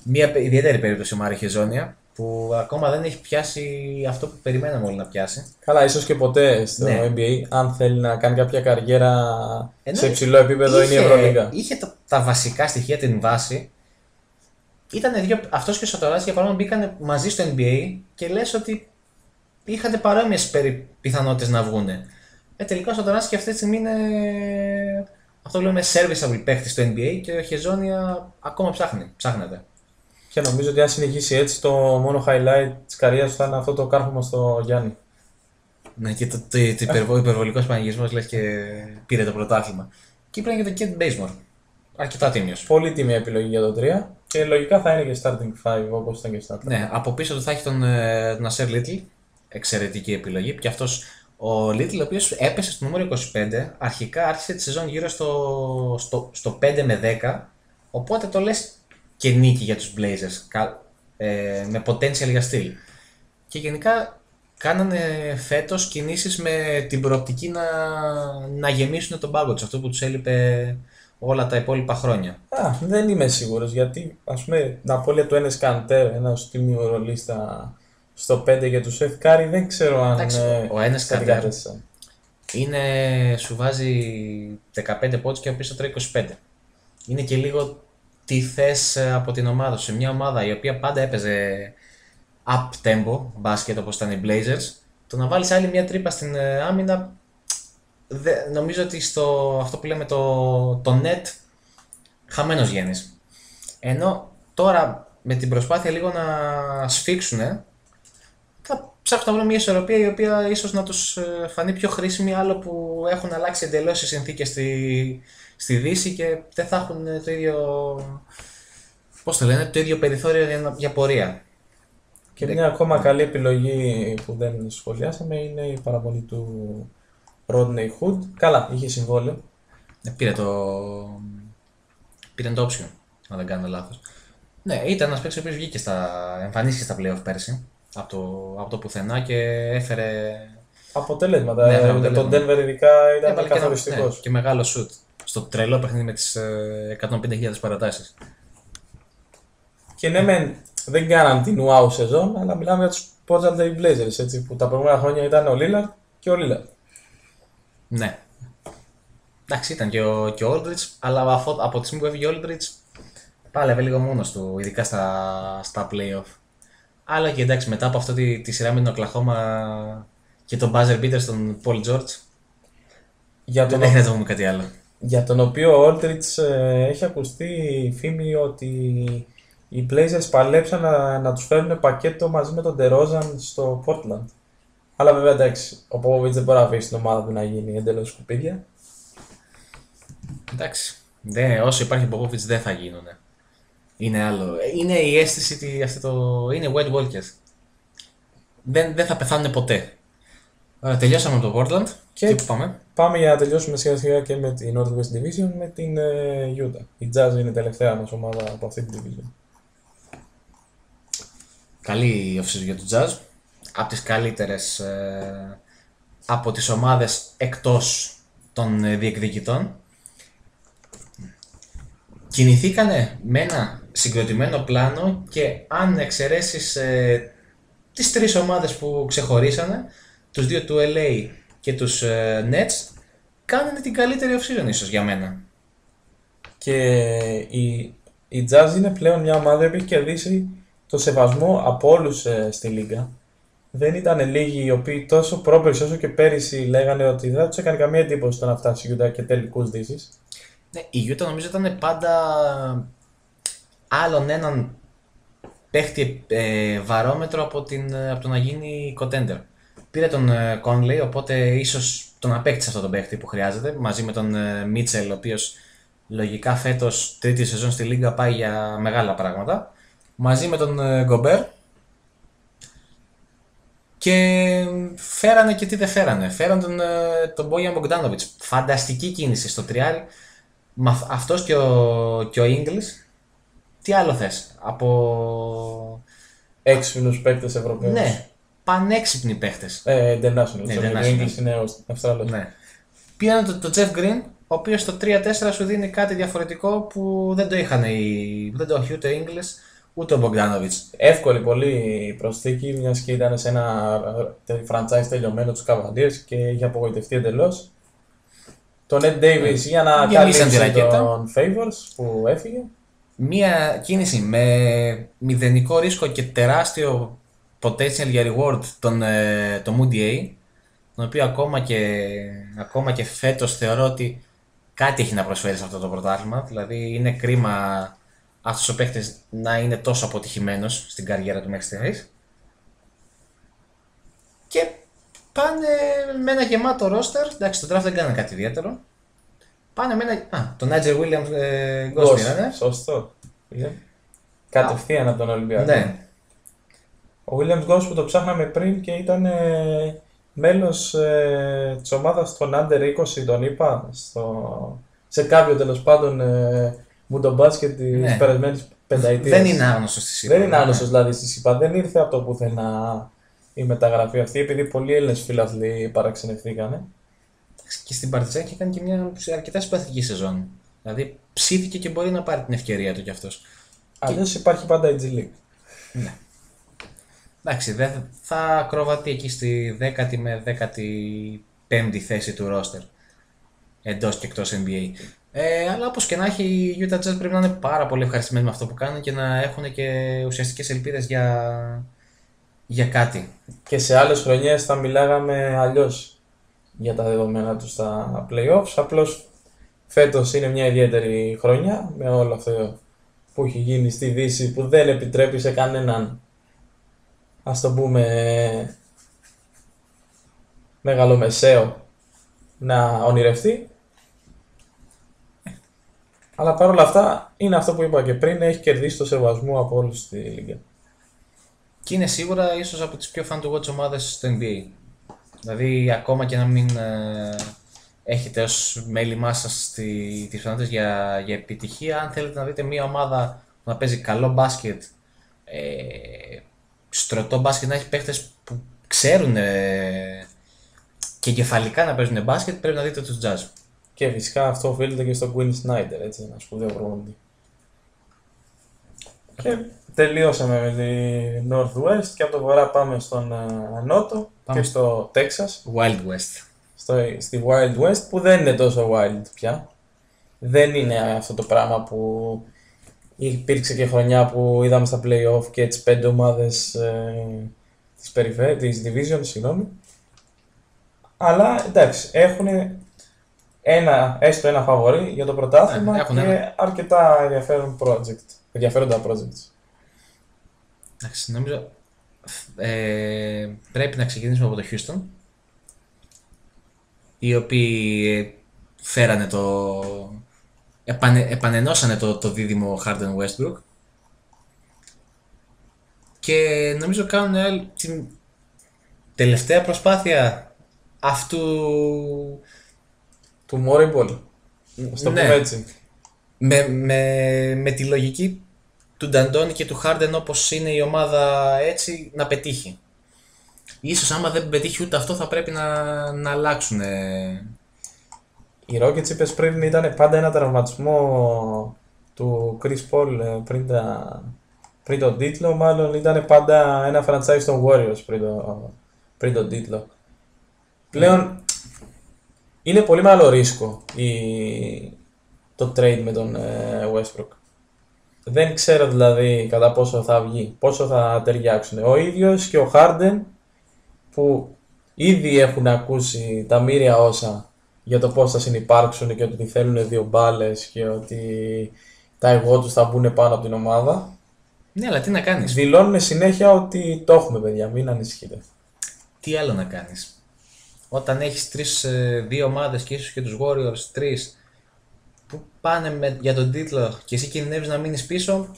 Μια πε- ιδιαίτερη περίπτωση ο Μάρι Χεζόνια, που ακόμα δεν έχει πιάσει αυτό που περιμέναμε όλοι να πιάσει. Καλά, ίσως και ποτέ στο Ναι. NBA, αν θέλει να κάνει κάποια καριέρα Ενώ σε υψηλό επίπεδο, είναι η Ευρωλίγα. Είχε τα, τα βασικά στοιχεία, την βάση. Ήταν δύο, αυτός και ο Σατοράς για παράδειγμα μπήκαν μαζί στο NBA και λες ότι είχαν παρόμοιες περι, πιθανότητες να βγούνε. Ε, τελικά ο Σατοράς και αυτή τη στιγμή είναι αυτό που λέμε serviceable παίχτης στο NBA και ο Χεζόνια ακόμα ψάχνει, ψάχνεται. Και νομίζω ότι αν συνεχίσει έτσι, το μόνο highlight της καριέρας του θα είναι αυτό το κάρφωμα στο Γιάννη. Ναι, και το, το, το υπερβο, υπερβολικός πανηγυρισμός λες και πήρε το πρωτάθλημα. Και είπαν και τον Kent Bazemore. Αρκετά τίμιος. Πολύ τιμή επιλογή για το 3 και λογικά θα είναι και starting 5 όπως ήταν και στα τρία. Ναι, από πίσω του θα έχει τον, ε, τον Ασέρ Λίτλ. Εξαιρετική επιλογή. Και αυτός ο Λίτλ, ο οποίος έπεσε στο νούμερο 25, αρχικά άρχισε τη σεζόν γύρω στο, στο, στο 5 με 10. Οπότε το λες και νίκη για τους Blazers. κα- Ε, με potential για στυλ. Και γενικά κάνανε φέτος κινήσεις με την προοπτική να, να γεμίσουν τον πάγκο τους. Αυτό που τους έλειπε όλα τα υπόλοιπα χρόνια. Α, δεν είμαι σίγουρος γιατί ας πούμε την απώλεια του Enes Kanter, ένας τίμιο ρολίστα στο 5 για τους Seth Curry, δεν ξέρω αν. Εντάξει, ε, ο Enes θα την Kanter κάθεσαι. είναι, σου βάζει 15 πόντους και από πίσω τρώει 25. Είναι και λίγο τι θες ε, από την ομάδα σου. Σε μια ομάδα η οποία πάντα έπαιζε up tempo μπάσκετ όπως ήταν οι Blazers, το να βάλεις άλλη μια τρύπα στην ε, άμυνα, δε, νομίζω ότι στο αυτό που λέμε το, το net, χαμένος βγαίνεις. Ενώ τώρα με την προσπάθεια λίγο να σφίξουνε, θα ψάχνουν να βρουν μια ισορροπία η οποία ίσως να τους φανεί πιο χρήσιμη, άλλο που έχουν αλλάξει εντελώς οι συνθήκες στη, στη Δύση και δεν θα έχουν ε, το ίδιο. Πώς το λένε, το ίδιο περιθώριο για, να- για πορεία. Και μια ακόμα καλή επιλογή που δεν σχολιάσαμε είναι η παραμονή του Rodney Hood. Καλά, είχε συμβόλαιο. Ε, πήρε το. Πήρε το option, αν δεν κάνω λάθος. Ναι, ήταν ένας παίκτης ο οποίος βγήκε στα. εμφανίστηκε στα playoff πέρσι από το, από το πουθενά και έφερε. Αποτελέσματα. Ναι, Ε, έφερε με τον αποτελέσματα. Denver ειδικά ήταν έβαλε και, ένα- καθοριστικός. ναι, και μεγάλο shoot στο τρελό παιχνίδι με τις 150.000 παρατάσεις. Και ναι, μεν δεν κάναν την wow σεζόν, αλλά μιλάμε για τους Portland Trail Blazers, έτσι, που τα προηγούμενα χρόνια ήταν ο Lillard και ο Lillard. Ναι. Εντάξει, ήταν και ο, και ο Aldridge, αλλά αφού, από τη στιγμή που έφυγε ο Aldridge, πάλευε λίγο μόνος του, ειδικά στα, στα playoff. Αλλά και εντάξει, μετά από αυτή τη, τη σειρά με τον Oklahoma και τον buzzer beater στον Paul George, Για δεν τον, έχει να το πούμε κάτι άλλο. για τον οποίο ο Aldridge ε, έχει ακουστεί η φήμη ότι οι Blazers παλέψαν να, να τους φέρουν πακέτο μαζί με τον DeRozan στο Portland. Αλλά βέβαια εντάξει, ο Popovich δεν μπορεί να αφήσει την ομάδα του να γίνει εντελώς σκουπίδια. Εντάξει. Δεν, όσο υπάρχει Popovich δεν θα γίνουν. Είναι άλλο. Είναι η αίσθηση ότι αυτό το. είναι White Walkers. Δεν, δεν θα πεθάνουν ποτέ. Ωραία, τελειώσαμε με το Portland. Και- Και, πού πάμε. Πάμε για να τελειώσουμε σιγά σιγά και με την Northwest Division με την ε, Utah. Η Jazz είναι η τελευταία μας ομάδα από αυτή την division. Καλή off για το Jazz. Από τις καλύτερες ε, από τις ομάδες εκτός των ε, διεκδικητών. Κινηθήκανε με ένα συγκροτημένο πλάνο και αν εξαιρέσεις ε, τις τρεις ομάδες που ξεχωρίσανε, τους δύο του LA και τους ε, Nets, κάνανε την καλύτερη off-season ίσως για μένα. Και η, η Jazz είναι πλέον μια ομάδα που έχει κερδίσει το σεβασμό από όλους στη Λίγκα. Δεν ήταν λίγοι οι οποίοι τόσο πρόπερση όσο και πέρυσι λέγανε ότι δεν τους έκανε καμία εντύπωση το να φτάσει η Utah και τελικούς δύσεις. Ναι, η Utah νομίζω ήταν πάντα άλλον έναν παίχτη ε, βαρόμετρο από, την, ε, από το να γίνει contender. Πήρε τον ε, Conley, οπότε ίσως τον απέκτησε αυτό τον παίχτη που χρειάζεται, μαζί με τον ε, Mitchell, ο οποίος λογικά φέτος τρίτη σεζόν στη Λίγκα πάει για μεγάλα πράγματα, μαζί με τον ε, Gobert και φέρανε και τι δεν φέρανε. Φέραν τον, ε, τον Bojan Bogdanovic. Φανταστική κίνηση στο τριάρι. Μα αυ- αυτός και ο, και ο Ingles, τι άλλο θες, από... Έξυπνους παίκτες Ευρωπαίους. Ναι, πανέξυπνοι παίχτες. Ε, international. Ναι, sorry, international. Ο English είναι ο Αυστραλός. Ναι. Πήραν το, το Jeff Green, ο οποίος στο 3-4 σου δίνει κάτι διαφορετικό που δεν το είχαν οι, δεν το έχει ούτε ο Ingles, ούτε ο Bogdanovic. Εύκολη πολύ προσθήκη, μιας και ήταν σε ένα ε, franchise τελειωμένο τους Cavaliers και είχε απογοητευτεί εντελώς. Το Ned Davis για να Γεμίσαν τη καλύψει ρακέτα. τον Favors που έφυγε. Μία κίνηση με μηδενικό ρίσκο και τεράστιο potential για reward τον, ε, το Moody A, τον οποίο ακόμα και, ακόμα και φέτος θεωρώ ότι κάτι έχει να προσφέρει σε αυτό το πρωτάθλημα. Δηλαδή είναι κρίμα αυτός ο παίχτης να είναι τόσο αποτυχημένος στην καριέρα του μέχρι στιγμής. Και πάνε με ένα γεμάτο roster. Εντάξει, το draft δεν κάνανε κάτι ιδιαίτερο. Πάνε με ένα. Α, τον Nigel Williams ε, Ghost Ghost, πήρανε. Σωστό. Είδε. Κατευθείαν από τον Ολυμπιακό. Ναι. Ο Williams Ghost που το ψάχναμε πριν και ήταν ε, μέλος ε, της ομάδας των Under 20, τον είπα, στο, σε κάποιο τέλος πάντων ε, μουντομπάσκετ της Ναι. περασμένης πενταετίας. Δεν είναι άγνωστος στη ΣΥΠΑ. Δεν είναι άγνωστος δηλαδή στη ΣΥΠΑ. Δεν ήρθε από το πουθενά η μεταγραφή αυτή, επειδή πολλοί Έλληνες φίλαθλοι παραξενευθήκανε. Και στην Παρτιζάν και κάνει και μια αρκετά συμπαθητική σεζόν. Δηλαδή ψήθηκε και μπορεί να πάρει την ευκαιρία του κι αυτός. Αλλιώς υπάρχει πάντα η G League. Εντάξει, δεν θα ακροβατεί εκεί στη 10η με 15η θέση του ρόστερ. Εντός και εκτός NBA. Ε, αλλά όπως και να έχει, οι Utah Jazz πρέπει να είναι πάρα πολύ ευχαριστημένοι με αυτό που κάνουν και να έχουν και ουσιαστικές ελπίδες για, για κάτι. Και σε άλλες χρονιές θα μιλάγαμε αλλιώς για τα δεδομένα τους στα playoffs. Απλώς φέτος είναι μια ιδιαίτερη χρονιά με όλο αυτό που έχει γίνει στη Δύση που δεν επιτρέπει σε κανέναν ας το πούμε μεγαλομεσαίο να ονειρευτεί. Αλλά παρόλα αυτά είναι αυτό που είπα και πριν, έχει κερδίσει το σεβασμό από όλους στη Λίγκα. Και είναι σίγουρα ίσως από τις πιο fan to watch ομάδες στο NBA. Δηλαδή, ακόμα και να μην ε, έχετε ως μέλημά σα τις πιθανότητε για, για επιτυχία, αν θέλετε να δείτε μια ομάδα που να παίζει καλό μπάσκετ, ε, στρωτό μπάσκετ, να έχει παίχτες που ξέρουν ε, και κεφαλικά να παίζουν μπάσκετ, πρέπει να δείτε τους Jazz. Και φυσικά αυτό οφείλεται και στο Quinn Snyder, έτσι, ένας σπουδαίος προπονητής. Και τελείωσαμε με τη Northwest και από το βορρά πάμε στον ε, Νότο Πάμε. και στο Texas, Wild West. στο, στη Wild West που δεν είναι τόσο wild πια. Δεν είναι αυτό το πράγμα που υπήρξε και χρονιά που είδαμε στα play-off και τις πέντε ομάδες ε, της, περιφέ- της Division, συγγνώμη. Αλλά εντάξει, έχουν ένα, έστω ένα φαβορή για το πρωτάθλημα Ναι, έχουν και ένα. αρκετά ενδιαφέρον project, ενδιαφέροντα projects. Εντάξει, νομίζω ε, πρέπει να ξεκινήσουμε από το Houston οι οποίοι ε, φέρανε το επανε, επανενώσανε το, το δίδυμο Harden Westbrook και νομίζω κάνουν άλλη- την τελευταία προσπάθεια αυτού Του Moriball. Στο Ναι. πούμε έτσι. με, με, με τη λογική του Νταντώνη και του Χάρντεν όπως είναι η ομάδα έτσι να πετύχει. Ίσως άμα δεν πετύχει ούτε αυτό θα πρέπει να, να αλλάξουν. ε, Οι Rockets είπες πριν ήταν πάντα ένα τραυματισμό του Chris Paul ε, πριν, τα, πριν τον τίτλο, μάλλον ήταν πάντα ένα franchise των Warriors πριν, το, πριν τον τίτλο. Πλέον είναι πολύ μεγάλο ρίσκο η, το trade με τον ε, Westbrook. Δεν ξέρω δηλαδή κατά πόσο θα βγει, πόσο θα ταιριάξουν. Ο ίδιος και ο Harden που ήδη έχουν ακούσει τα μοίρια όσα για το πώς θα συνεπάρξουν και ότι θέλουν δύο μπάλες και ότι τα εγώ τους θα μπουν πάνω από την ομάδα. Ναι, αλλά τι να κάνεις; Δηλώνουν συνέχεια ότι το έχουμε παιδιά, μην ανησυχείτε. Τι άλλο να κάνεις; Όταν έχεις τρεις, ε, δύο ομάδες και ίσως και τους Warriors τρεις που πάνε με, για τον τίτλο και εσύ κινδυνεύεις να μείνεις πίσω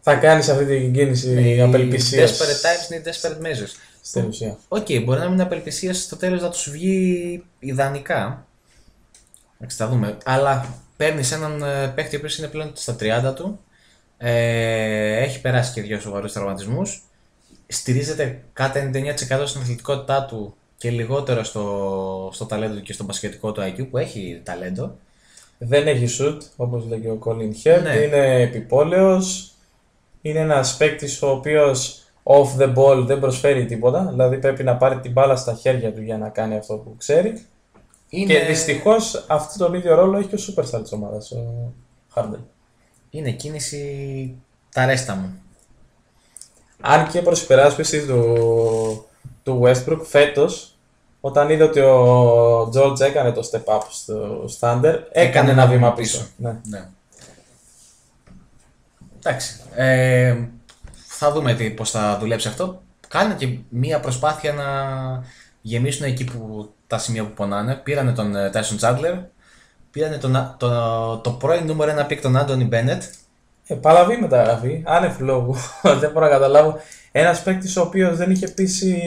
Θα κάνεις αυτή την κίνηση απελπισίας desperate times, desperate measures. στην ουσία. Οκ, μπορεί να μην είναι απελπισίας στο τέλος να τους βγει ιδανικά. Εντάξει, θα δούμε. Αλλά παίρνεις έναν ε, παίχτη ο οποίος είναι πλέον στα 30 του. Ε, έχει περάσει και δύο σοβαρούς τραυματισμούς. Στηρίζεται κατά 99% στην αθλητικότητά του και λιγότερο στο, στο ταλέντο του και στο μπασκετικό του IQ που έχει ταλέντο. Δεν έχει shoot, όπως λέει και ο Colin Head, Ναι. είναι επιπόλαιος, είναι ένας παίκτης ο οποίος off the ball δεν προσφέρει τίποτα, δηλαδή πρέπει να πάρει την μπάλα στα χέρια του για να κάνει αυτό που ξέρει. Είναι, Και δυστυχώς αυτό τον ίδιο ρόλο έχει και ο superstar της ομάδας, ο Harden. είναι κίνηση τα ρέστα μου. Αν και προς υπεράσπιση του, του Westbrook φέτος, όταν είδε ότι ο George έκανε το step up στο Thunder, έκανε ένα βήμα πίσω. Ναι. Ναι. Εντάξει. Ε, θα δούμε τι, πώς θα δουλέψει αυτό. Κάνε και μία προσπάθεια να γεμίσουν εκεί που, τα σημεία που πονάνε. Πήρανε τον ε, Tyson Chandler. Πήρανε τον, Α- το, το πρώην νούμερο ένα pick τον Άντωνι Μπένετ. Ε, παλαβή μεταγραφή, άνευ λόγου. δεν μπορώ να καταλάβω. Ένας παίκτης ο οποίος δεν είχε πείσει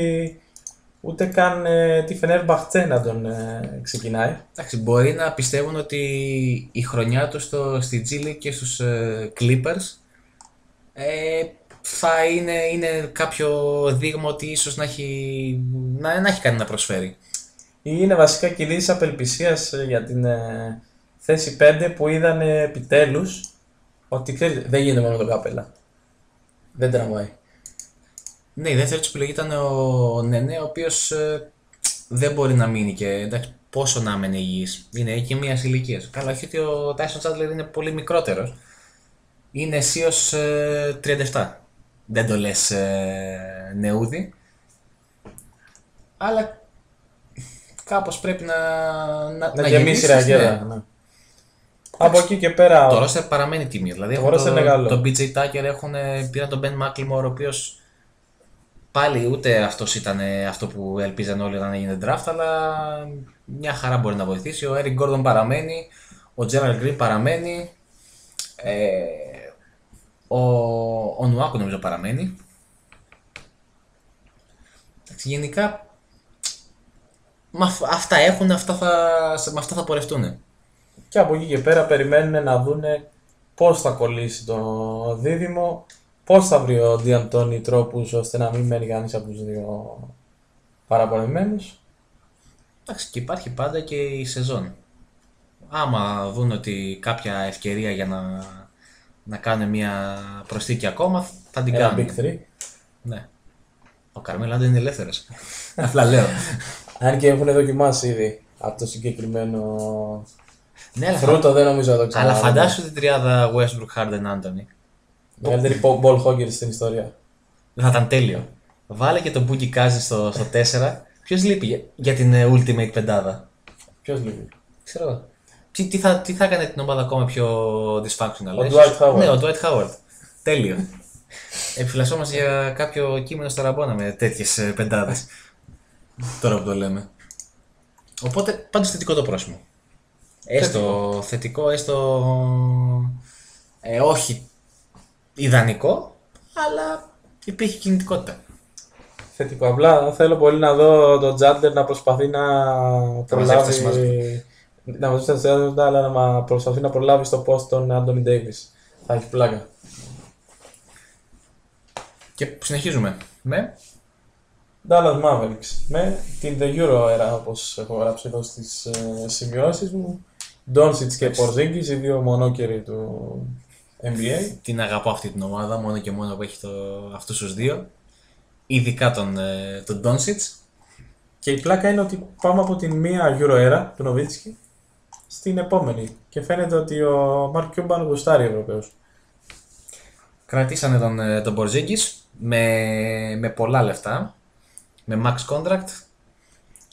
ούτε καν ε, τη Φενερμπαχτσέ να τον ε, ξεκινάει. Εντάξει, μπορεί να πιστεύουν ότι η χρονιά τους στο, στη G League και στους ε, Clippers ε, θα είναι, είναι κάποιο δείγμα ότι ίσως να έχει, να, να έχει κάτι να προσφέρει. Είναι βασικά κινήσει απελπισίας για την ε, θέση 5 που είδαν ε, επιτέλους ότι ξέρετε, δεν γίνεται μόνο το κάπελα. Δεν τραβάει. Ναι, η δεύτερη τους επιλογή ήταν ο Νενέ, ο οποίος δεν μπορεί να μείνει και εντάξει, πόσο να μείνει υγιής. Είναι και μιας ηλικίας. Καλά, όχι ότι ο Tyson Chandler είναι πολύ μικρότερος. Είναι αισίως 37. Δεν το λες νεούδι. Αλλά κάπως πρέπει να, να, Να, γεμίσει γεμίσεις, ραγέρα. ναι. ναι. Από εκεί και πέρα. Το roster παραμένει τίμιο. Δηλαδή, Το έχουν roster είναι καλό. τον BJ Tucker έχουν, πήραν τον Ben McLemore, ο οποίος πάλι ούτε αυτός ήταν ε, αυτό που ελπίζαν όλοι όταν έγινε draft, αλλά μια χαρά μπορεί να βοηθήσει. Ο Eric Gordon παραμένει, ο Gerald Green παραμένει, ε, ο, ο Νουάκο νομίζω παραμένει. Εντάξει, Γενικά, με αυ- αυτά έχουν, αυτά θα, με αυτά θα πορευτούν. Και από εκεί και πέρα περιμένουν να δούνε πώς θα κολλήσει το δίδυμο, πώς θα βρει ο Ντιαντώνη τρόπους ώστε να μην μένει κανείς από τους δύο παραπονεμένους; Εντάξει, και υπάρχει πάντα και η σεζόν. Άμα δουν ότι κάποια ευκαιρία για να να κάνουν μια προσθήκη ακόμα, θα την Ένα κάνουν. Big 3. Ναι. Ο Καρμέλ Άντων είναι ελεύθερος. Απλά λέω. Αν και έχουν δοκιμάσει ήδη από το συγκεκριμένο ναι, αλλά, φρούτο, δεν νομίζω να το αλλά ξαναδούμε. φαντάσου την τριάδα Westbrook Harden Anthony. Μεγαλύτερη po- ball hogger στην ιστορία. Θα ήταν τέλειο. Βάλε και τον Boogie Cousins στο, στο 4. Ποιος λείπει για, για την ε, Ultimate πεντάδα; Ποιος λείπει; Ξέρω εγώ. Τι, τι, θα, τι θα έκανε την ομάδα ακόμα πιο dysfunctional. Ο ε; Dwight Howard. Ναι, ο Dwight Howard. Τέλειο. Επιφυλασσόμαστε για κάποιο κείμενο στο ραμπόνα με τέτοιες πεντάδες. Τώρα που το λέμε. Οπότε πάντως θετικό το πρόσημο. Έστω θετικό, έστω ε, όχι ιδανικό, αλλά υπήρχε κινητικότητα. Θετικό. Απλά θέλω πολύ να δω τον Τζάντερ να προσπαθεί να μαζέψει προλάβει. Να μαζέψει τα στέλνοντα, αλλά να μα- προσπαθεί να προλάβει στο post τον Άντωνι Ντέιβις. Θα έχει πλάκα. Και συνεχίζουμε με Dallas Mavericks με την The Euro era όπως έχω γράψει εδώ στις ε, σημειώσεις μου. Doncic και Porzingis, οι δύο μονόκεροι του NBA. την αγαπώ αυτή την ομάδα μόνο και μόνο που έχει το, αυτούς τους δύο. Ειδικά τον, ε, τον Doncic. Και η πλάκα είναι ότι πάμε από την μία Euro era του Νοβίτσκι στην επόμενη. Και φαίνεται ότι ο Mark Cuban γουστάρει Ευρωπαίους. Κρατήσανε τον, ε, τον Porzingis με, με πολλά λεφτά. Με max contract.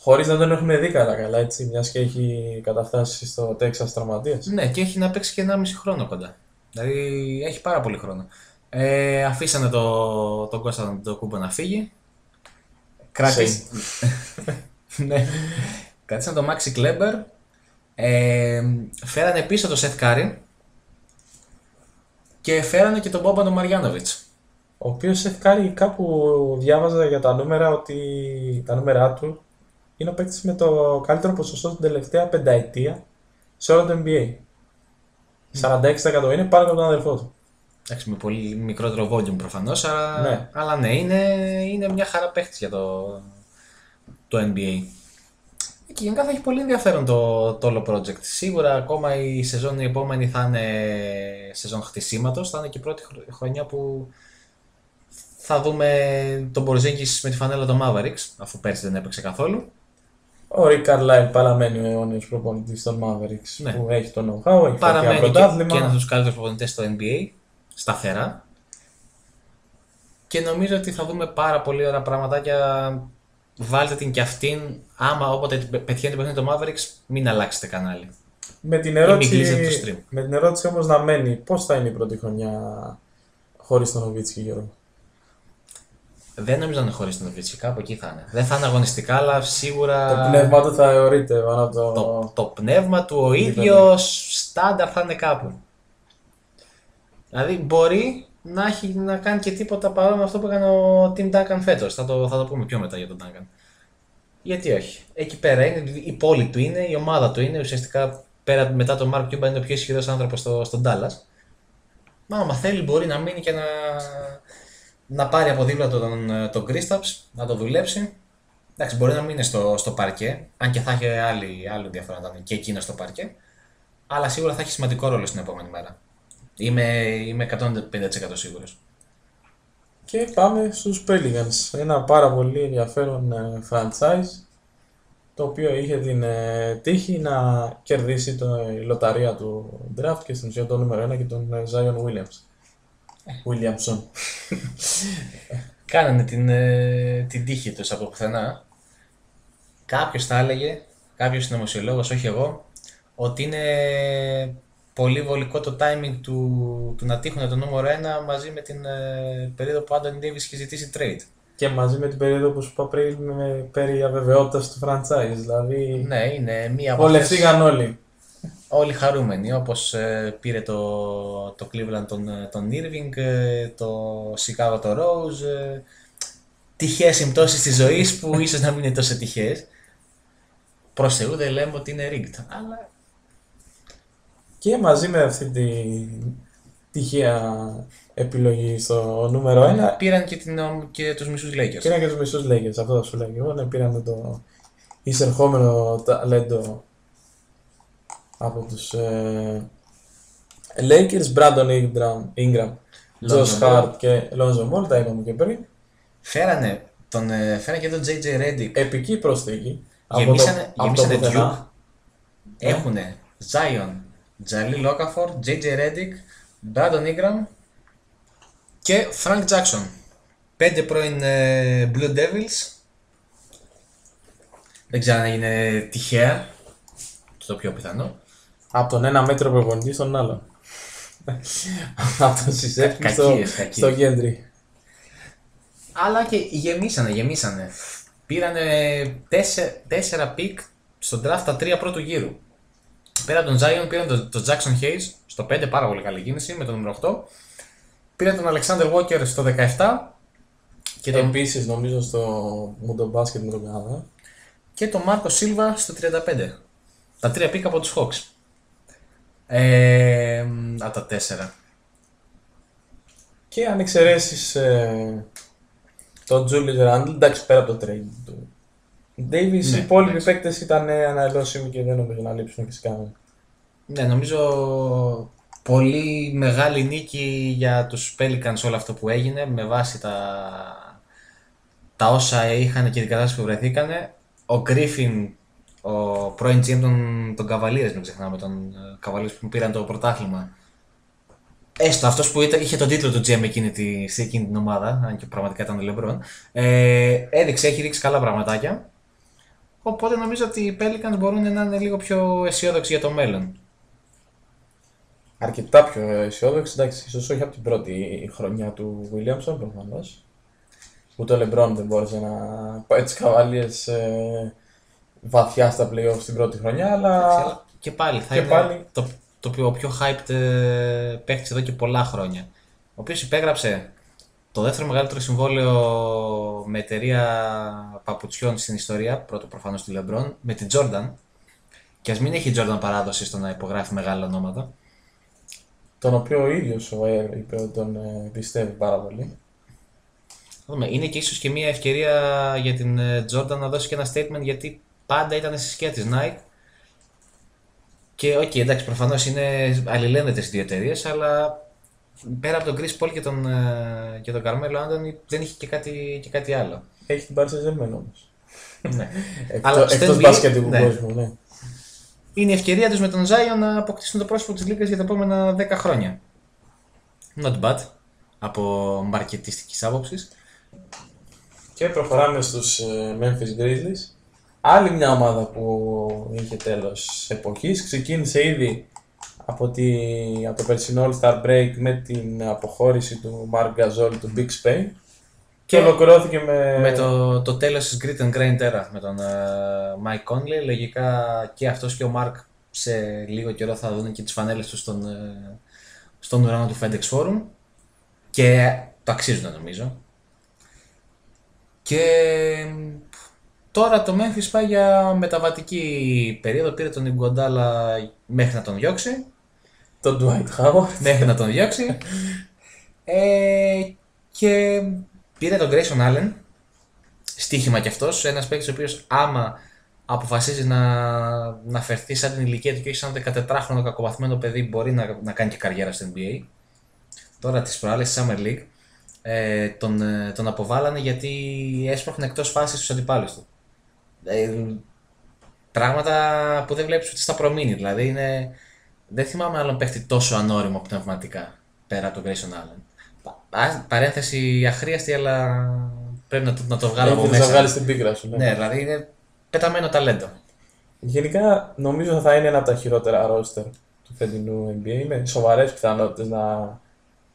Χωρίς να τον έχουμε δει καλά καλά έτσι, μιας και έχει καταφτάσει στο Texas τραυματίας. Ναι, και έχει να παίξει και 1,5 χρόνο κοντά. Δηλαδή έχει πάρα πολύ χρόνο. Ε, αφήσανε το, τον Κώστα Αντετοκούμπο να φύγει. Κράτησαν. ναι. Κράτησαν τον Μάξι Κλίμπερ. Ε, φέρανε πίσω τον Σεθ Κάρι. Και φέρανε και τον Μπόμπαν τον Μαριάνοβιτς. Ο οποίος ευκαιρία κάπου διάβαζα για τα νούμερα ότι τα νούμερά του είναι ο παίκτης με το καλύτερο ποσοστό την τελευταία πενταετία σε όλο το NBA. 46% είναι πάνω από τον αδελφό του. Εντάξει, με πολύ μικρότερο volume προφανώς, αλλά Ναι. ναι, αλλά ναι είναι, είναι μια χαρά παίχτης για το, το NBA. Και γενικά θα έχει πολύ ενδιαφέρον το, το όλο project. Σίγουρα ακόμα η σεζόν η επόμενη θα είναι σεζόν χτισήματος, θα είναι και η πρώτη χρ- χρονιά που θα δούμε τον Μπορζέγκης με τη φανέλα των Mavericks, αφού πέρσι δεν έπαιξε καθόλου. Ο Ρικ Καρλάιν παραμένει ο αιώνιος προπονητής των Mavericks Ναι. που έχει το know-how, έχει φέρει ένα Παραμένει και, πρωτάθλημα. και ένας από τους καλύτερους προπονητές στο NBA, σταθερά. Και νομίζω ότι θα δούμε πάρα πολύ ωραία πραγματάκια. Βάλτε την και αυτήν, άμα όποτε την πε- πετυχαίνει το παιχνίδι το Mavericks, μην αλλάξετε κανάλι. Με την μην κλείσετε το ερώτηση, stream. με την ερώτηση όμως να μένει, πώς θα είναι η πρώτη χρονιά χωρίς τον Οβίτσκι Γιώργο; Δεν νομίζω να είναι χωρίς τον Νοβίτσκι, κάπου εκεί θα είναι. Δεν θα είναι αγωνιστικά, αλλά σίγουρα Το πνεύμα του θα θεωρείται πάνω από το... το, το πνεύμα του ο Επίπεδο. ίδιος στάνταρ θα είναι κάπου. Δηλαδή μπορεί να, έχει, να κάνει και τίποτα παρόμοιο με αυτό που έκανε ο Tim Duncan φέτος. Θα το, θα το πούμε πιο μετά για τον Duncan. Γιατί όχι. Εκεί πέρα είναι, η πόλη του είναι, η ομάδα του είναι. Ουσιαστικά πέρα μετά τον Mark Cuban είναι ο πιο ισχυρός άνθρωπος στο, στον Dallas. Μα άμα θέλει μπορεί να μείνει και να, να πάρει από δίπλα του τον, τον Kristaps, να το δουλέψει. Εντάξει, μπορεί να μην είναι στο, στο παρκέ, αν και θα έχει άλλη, άλλο ενδιαφέρον να ήταν και εκείνο στο παρκέ. Αλλά σίγουρα θα έχει σημαντικό ρόλο στην επόμενη μέρα. Είμαι, είμαι 150% σίγουρος. Και πάμε στους Pelicans. Ένα πάρα πολύ ενδιαφέρον ε, franchise το οποίο είχε την ε, τύχη να κερδίσει το, η λοταρία του draft και στην ουσία το νούμερο 1 και τον ε, Zion Williams. Williamson. Κάνανε την, ε, την τύχη τους από πουθενά. Κάποιος θα έλεγε, κάποιος συνωμοσιολόγος, όχι εγώ, ότι είναι πολύ βολικό το timing του, του να τύχουν το νούμερο 1 μαζί με την ε, περίοδο που ο Άντωνι Ντέιβις είχε ζητήσει trade. Και μαζί με την περίοδο που σου είπα πριν με, περί αβεβαιότητας του franchise. Δηλαδή Ναι, είναι μία από αυτές- βολευτήκαν όλοι. Όλοι χαρούμενοι, όπως ε, πήρε το, το Cleveland τον, ε, τον Irving, ε, το Chicago το Rose, ε, τυχαίες συμπτώσεις της ζωής που ίσως να μην είναι τόσο τυχαίες. Προς Θεού δεν λέμε ότι είναι rigged, αλλά Και μαζί με αυτή τη τυχαία επιλογή στο νούμερο 1 πήραν και, την, και τους μισούς Lakers. Πήραν και τους μισούς Lakers, αυτό θα σου λέγω. εγώ. Ναι, πήραν το εισερχόμενο ταλέντο από τους, ε, Lakers, Brandon Ingram, Ingram Josh Lonzo Hart και Lonzo Ball, τα είπαμε και πριν. Φέρανε, τον, ε, φέρανε και τον JJ Reddick. Επική προσθήκη. Γεμίσανε, από γεμίσανε το πουθενά. Duke. Έχουνε Zion, Jalil Okafor, JJ Reddick, Brandon Ingram και Frank Jackson. Πέντε πρώην ε, Blue Devils. Δεν ξέρω αν είναι τυχαία. Το πιο πιθανό. Από τον ένα μέτρο προπονητή στον άλλον. από τον Σιζέφσκι στο, Κακίες, κακίες. στο Γκέντρι. Αλλά και γεμίσανε, γεμίσανε. Πήρανε τέσσερα, τέσσερα pick στον draft τα τρία πρώτου γύρου. Πέρα από τον Zion πήραν τον, τον Jaxson Hayes στο 5, πάρα πολύ καλή κίνηση με το νούμερο 8. Πήραν τον Alexander-Walker στο 17 και τον, Επίσης νομίζω στο Μουντομπάσκετ με τον Καναδά. και τον Marco Silva στο 35. Τα τρία pick από τους Hawks. Ε, από τα τέσσερα. Και αν εξαιρέσεις ε, τον Julius Randle, εντάξει πέρα από το trade του Davis, Ναι, οι υπόλοιποι εντάξει. παίκτες ήταν ε, αναλώσιμοι και δεν νομίζω να λείψουν φυσικά. Ναι, νομίζω πολύ μεγάλη νίκη για τους Pelicans όλο αυτό που έγινε με βάση τα, τα όσα είχαν και την κατάσταση που βρεθήκανε. Ο Griffin, ο πρώην GM των, των Cavaliers, μην ξεχνάμε, τον ε, Cavaliers που πήραν το πρωτάθλημα. Έστω αυτός που ήταν, είχε τον τίτλο του GM εκείνη, τη, σε εκείνη την ομάδα, αν και πραγματικά ήταν ο LeBron, ε, έδειξε, έχει ρίξει καλά πραγματάκια. Οπότε νομίζω ότι οι Pelicans μπορούν να είναι λίγο πιο αισιόδοξοι για το μέλλον. Αρκετά πιο αισιόδοξοι, εντάξει, ίσως όχι από την πρώτη χρονιά του Williamson προφανώς. Ούτε ο LeBron δεν μπόρεσε να πάει τι καβαλίε βαθιά στα playoffs στην πρώτη χρονιά, αλλά Και πάλι θα Και είναι πάλι. το, το πιο, πιο hyped ε, παίκτης εδώ και πολλά χρόνια. Ο οποίος υπέγραψε το δεύτερο μεγαλύτερο συμβόλαιο με εταιρεία παπουτσιών στην ιστορία, πρώτο προφανώς του LeBron, με την Jordan. Και ας μην έχει η Jordan παράδοση στο να υπογράφει μεγάλα ονόματα. τον οποίο ο ίδιος ο Air είπε ότι τον ε, πιστεύει πάρα πολύ. Θα δούμε. Είναι και ίσως και μια ευκαιρία για την ε, Jordan να δώσει και ένα statement γιατί πάντα ήταν στη σκιά της Nike και οκ, εντάξει, προφανώς είναι αλληλένδετες οι δύο εταιρείες, αλλά πέρα από τον Chris Paul και τον, ε, και τον Carmelo Anthony δεν είχε και κάτι, και κάτι άλλο. Έχει την Paris Saint-Germain όμως. ναι. Εκτό Αλλά στο εκτός NBA, μπασκετικού ναι. κόσμου, ναι. Είναι η ευκαιρία τους με τον Zion να αποκτήσουν το πρόσωπο της Λίγκας για τα επόμενα 10 χρόνια. Not bad, από μαρκετιστικής άποψης. Και προχωράμε στους ε, Memphis Grizzlies. Άλλη μια ομάδα που είχε τέλος εποχής. Ξεκίνησε ήδη από, τη, από το περσινό All-Star Break με την αποχώρηση του Mark Gasol του Big Spain. Και, Και ολοκληρώθηκε με, Με το, το τέλος της Grit and Grind Era με τον ε, Mike Conley, λογικά και αυτός και ο Mark σε λίγο καιρό θα δουν και τις φανέλες τους στον, ε, στον ουρανό του FedEx Forum και το αξίζουν νομίζω. Και τώρα το Memphis πάει για μεταβατική περίοδο, πήρε τον Iguodala μέχρι να τον διώξει τον Dwight Howard. μέχρι να τον διώξει. Ε, και πήρε τον Grayson Allen, στοίχημα κι αυτός, ένας παίκτης ο οποίος άμα αποφασίζει να, να φερθεί σαν την ηλικία του και όχι σαν 14χρονο κακοβαθμένο παιδί μπορεί να, να κάνει και καριέρα στο NBA. Τώρα τις προάλλες στη Summer League ε, τον, ε, τον αποβάλανε γιατί έσπροχνε εκτός φάσης τους αντιπάλους του. Ε, πράγματα που δεν βλέπεις ούτε στα προμήνυ. Δηλαδή είναι... δεν θυμάμαι άλλον παίχτη τόσο ανώριμο πνευματικά πέρα από τον Grayson Allen. Πα- α- παρένθεση αχρίαστη, αλλά πρέπει να το, να το βγάλω από Ήθελες να μέσα. βγάλεις την πίκρα σου. Ναι. Ναι, δηλαδή είναι πεταμένο ταλέντο. Γενικά νομίζω θα είναι ένα από τα χειρότερα roster του φετινού NBA με σοβαρές πιθανότητες να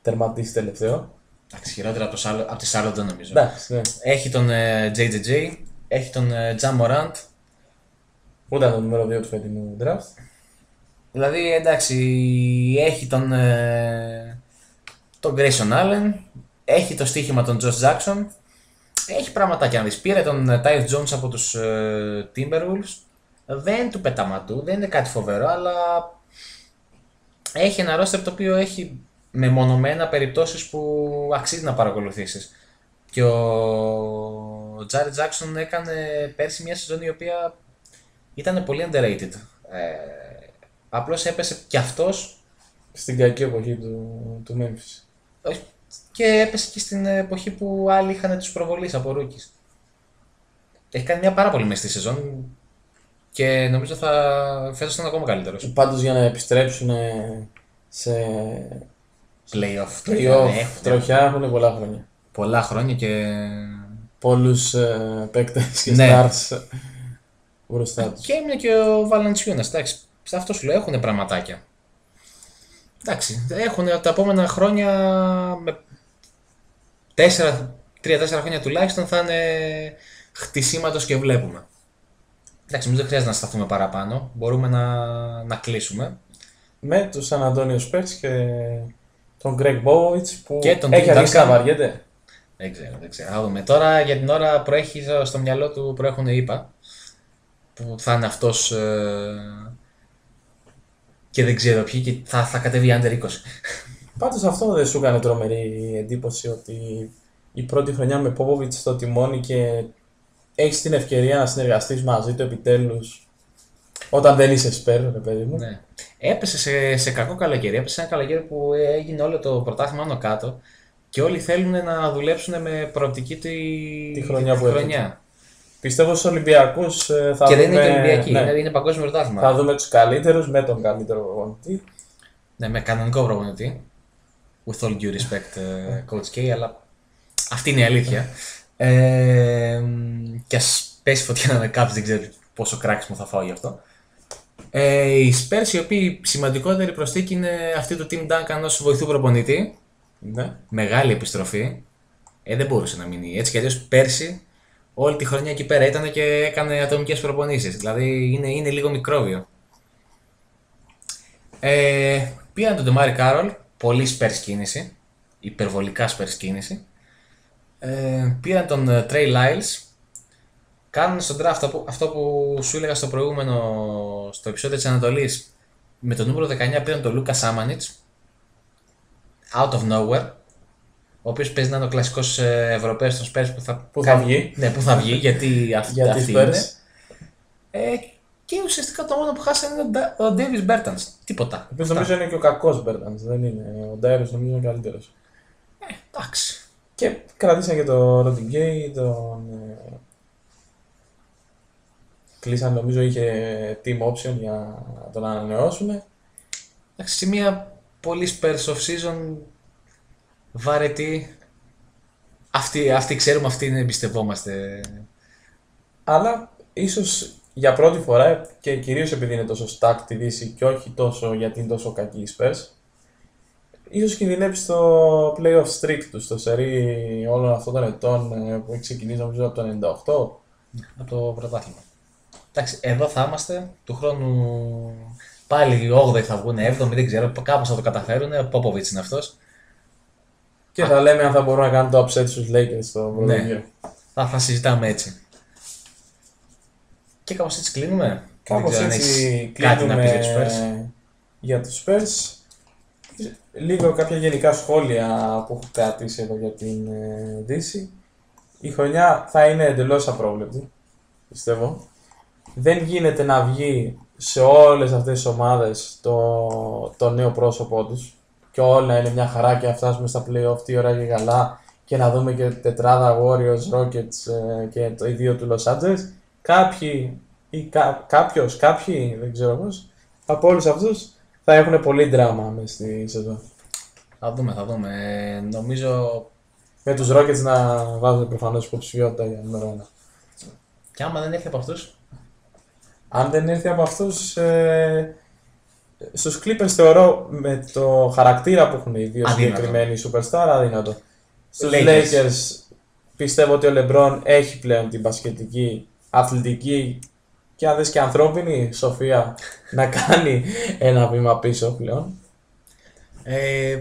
τερματίσει τελευταίο. Εντάξει, χειρότερα από, το Σάλο- από τη Σάρλοντ δεν νομίζω. Εντάξει, ναι. Έχει τον ε, JJJ, έχει τον ε, Jam Morant. Ούτε το νούμερο 2 του φετινού draft. Δηλαδή εντάξει, έχει τον, ε, τον Grayson Allen, έχει το στοίχημα τον Josh Jackson, έχει πραγματάκια να δεις. Πήρε τον ε, Tyus Jones από τους ε, Timberwolves, δεν του πεταματού, δεν είναι κάτι φοβερό, αλλά έχει ένα roster το οποίο έχει μεμονωμένα περιπτώσεις που αξίζει να παρακολουθήσεις. Και ο Jaren Jackson έκανε πέρσι μια σεζόν η οποία ήταν πολύ underrated. Ε, απλώς έπεσε κι αυτός Στην κακή εποχή του, του Memphis. Όχι, Και έπεσε και στην εποχή που άλλοι είχαν τους προβολείς άλλοι rookie. Έχει κάνει μια πάρα πολύ μεστή σεζόν και νομίζω θα φέτος θα είναι ακόμα καλύτερος. Πάντως για να επιστρέψουν σε Playoff. playoff Ναι, έχουν τροχιά έχουν πολλά χρόνια. Πολλά χρόνια και. Πολλούς ε, παίκτες και Ναι. stars μπροστά τους. Και έμεινε και ο Βαλαντσιούνα. Εντάξει, σε αυτό σου λέω έχουν πραγματάκια. Εντάξει, έχουν τα επόμενα χρόνια με 3-4 χρόνια τουλάχιστον θα είναι χτισήματος και βλέπουμε. Εντάξει, εμείς δεν χρειάζεται να σταθούμε παραπάνω. Μπορούμε να, να κλείσουμε. Με τους San Antonio Spurs και τον Greg Bovich που Και τον έχει Tim αρχίσει να Duncan. βαριέται. Δεν ξέρω, δεν ξέρω. Θα δούμε. Τώρα για την ώρα προέχει στο μυαλό του προέχουν είπα που θα είναι αυτός ε, και δεν ξέρω ποιοι και θα, θα κατέβει under 20. Πάντως αυτό δεν σου έκανε τρομερή εντύπωση ότι η πρώτη χρονιά με Popovic στο τιμόνι και έχεις την ευκαιρία να συνεργαστείς μαζί του επιτέλους όταν δεν είσαι σπέρ, ρε παιδί μου. Ναι. Έπεσε σε, σε κακό καλοκαίρι. Έπεσε σε ένα καλοκαίρι που έγινε όλο το πρωτάθλημα άνω κάτω και όλοι θέλουν να δουλέψουν με προοπτική τη, Τη χρονιά τη που έρχεται. χρονιά. Πιστεύω στους Ολυμπιακούς ε, θα Και δεν δούμε, είναι και Ολυμπιακή, ναι, είναι, είναι παγκόσμιο πρωτάθλημα. θα δούμε τους καλύτερους με τον καλύτερο προπονητή. Ναι, με κανονικό προπονητή. With all due respect, ε, Coach K, αλλά αυτή είναι η αλήθεια. Ε, και ας πέσει φωτιά να με κάψει, δεν ξέρω πόσο κράξιμο θα φάω γι' αυτό. Ε, οι Spurs, οι οποίοι σημαντικότερη προσθήκη είναι αυτή του Tim Duncan ως βοηθού προπονητή. Ναι. Μεγάλη επιστροφή. Ε, δεν μπορούσε να μείνει. Έτσι κι αλλιώς πέρσι όλη τη χρονιά εκεί πέρα ήταν και έκανε ατομικές προπονήσεις. Δηλαδή είναι, είναι λίγο μικρόβιο. Ε, πήραν τον Ντεμάρ Κάρολ, πολύ Spurs κίνηση. Υπερβολικά Spurs κίνηση. Ε, πήραν τον ε, Trey Lyles. Κάνουν στον draft αυτό που, αυτό που σου έλεγα στο προηγούμενο, στο επεισόδιο της Ανατολής. Με το νούμερο 19 πήραν τον Λούκα Σάμανιτς. Out of nowhere. Ο οποίος παίζει να είναι ο κλασικός Ευρωπαίος των Spurs που θα, Που θα βγει. Ναι, που θα βγει, γιατί αυτή, Γιατί αυτή Spurs. είναι. Ε, και ουσιαστικά το μόνο που χάσανε είναι ο Ντα- ο Davis Bertans. Τίποτα. Ο οποίος Αυτά. νομίζω είναι και ο κακός Μπέρτανς, δεν είναι. Ο Ντάιρις νομίζω είναι ο καλύτερος. Εντάξει. Και κρατήσαν και τον Ρόντι Γκέι, τον... ε, Κλείσαν νομίζω είχε team option για να τον ανανεώσουν. Εντάξει, σε μια πολύ Spurs off season βαρετή. Αυτή, αυτή ξέρουμε, αυτή είναι εμπιστευόμαστε. Αλλά ίσως για πρώτη φορά και κυρίως επειδή είναι τόσο stack τη Δύση και όχι τόσο γιατί είναι τόσο κακή η Spurs, ίσως κινδυνεύσει στο playoff streak τους, στο σερί όλων αυτών των ετών ε, που έχει ξεκινήσει νομίζω από το 98. από το πρωτάθλημα. Εντάξει, εδώ θα είμαστε. Του χρόνου πάλι 8η θα βγουν, 7η, δεν ξέρω. Κάπως θα το καταφέρουν. Ο Πόποβιτς είναι αυτός. Και θα λέμε αν θα μπορούν να κάνουν το upset στους Lakers στο πρώτο Ναι. γύρο. Θα, θα συζητάμε έτσι. Και κάπως έτσι κλείνουμε. Κάπως Δεν ξέρω αν έτσι έχεις κάτι να πεις για τους Spurs. κλείνουμε για τους Spurs. Λίγο κάποια γενικά σχόλια που έχω κρατήσει εδώ για την ε, Δύση. Η χρονιά θα είναι εντελώς απρόβλεπτη, πιστεύω. Δεν γίνεται να βγει σε όλες αυτές τις ομάδες το, το νέο πρόσωπό τους και όλα να είναι μια χαρά και να φτάσουμε στα play-off τι ώρα και καλά και να δούμε και τετράδα Warriors, Rockets ε, και το ίδιο του Los Angeles. Κάποιοι ή κα, κάποιος, κάποιοι, δεν ξέρω πώς, από όλους αυτούς θα έχουν πολύ δράμα μέσα στη σεζόν. Θα δούμε, θα δούμε. Ε, νομίζω Με τους Rockets να βάζουν προφανώς υποψηφιότητα για νούμερο ένα. και άμα δεν έρθει από αυτούς. Αν δεν έρθει από αυτούς, ε, στους Clippers θεωρώ με το χαρακτήρα που έχουν οι δύο Αδύνατο. συγκεκριμένοι superstar αδύνατο. Στους Lakers. Lakers. πιστεύω ότι ο LeBron έχει πλέον την πασχετική, αθλητική και αν δεις και ανθρώπινη σοφία να κάνει ένα βήμα πίσω πλέον. Ε,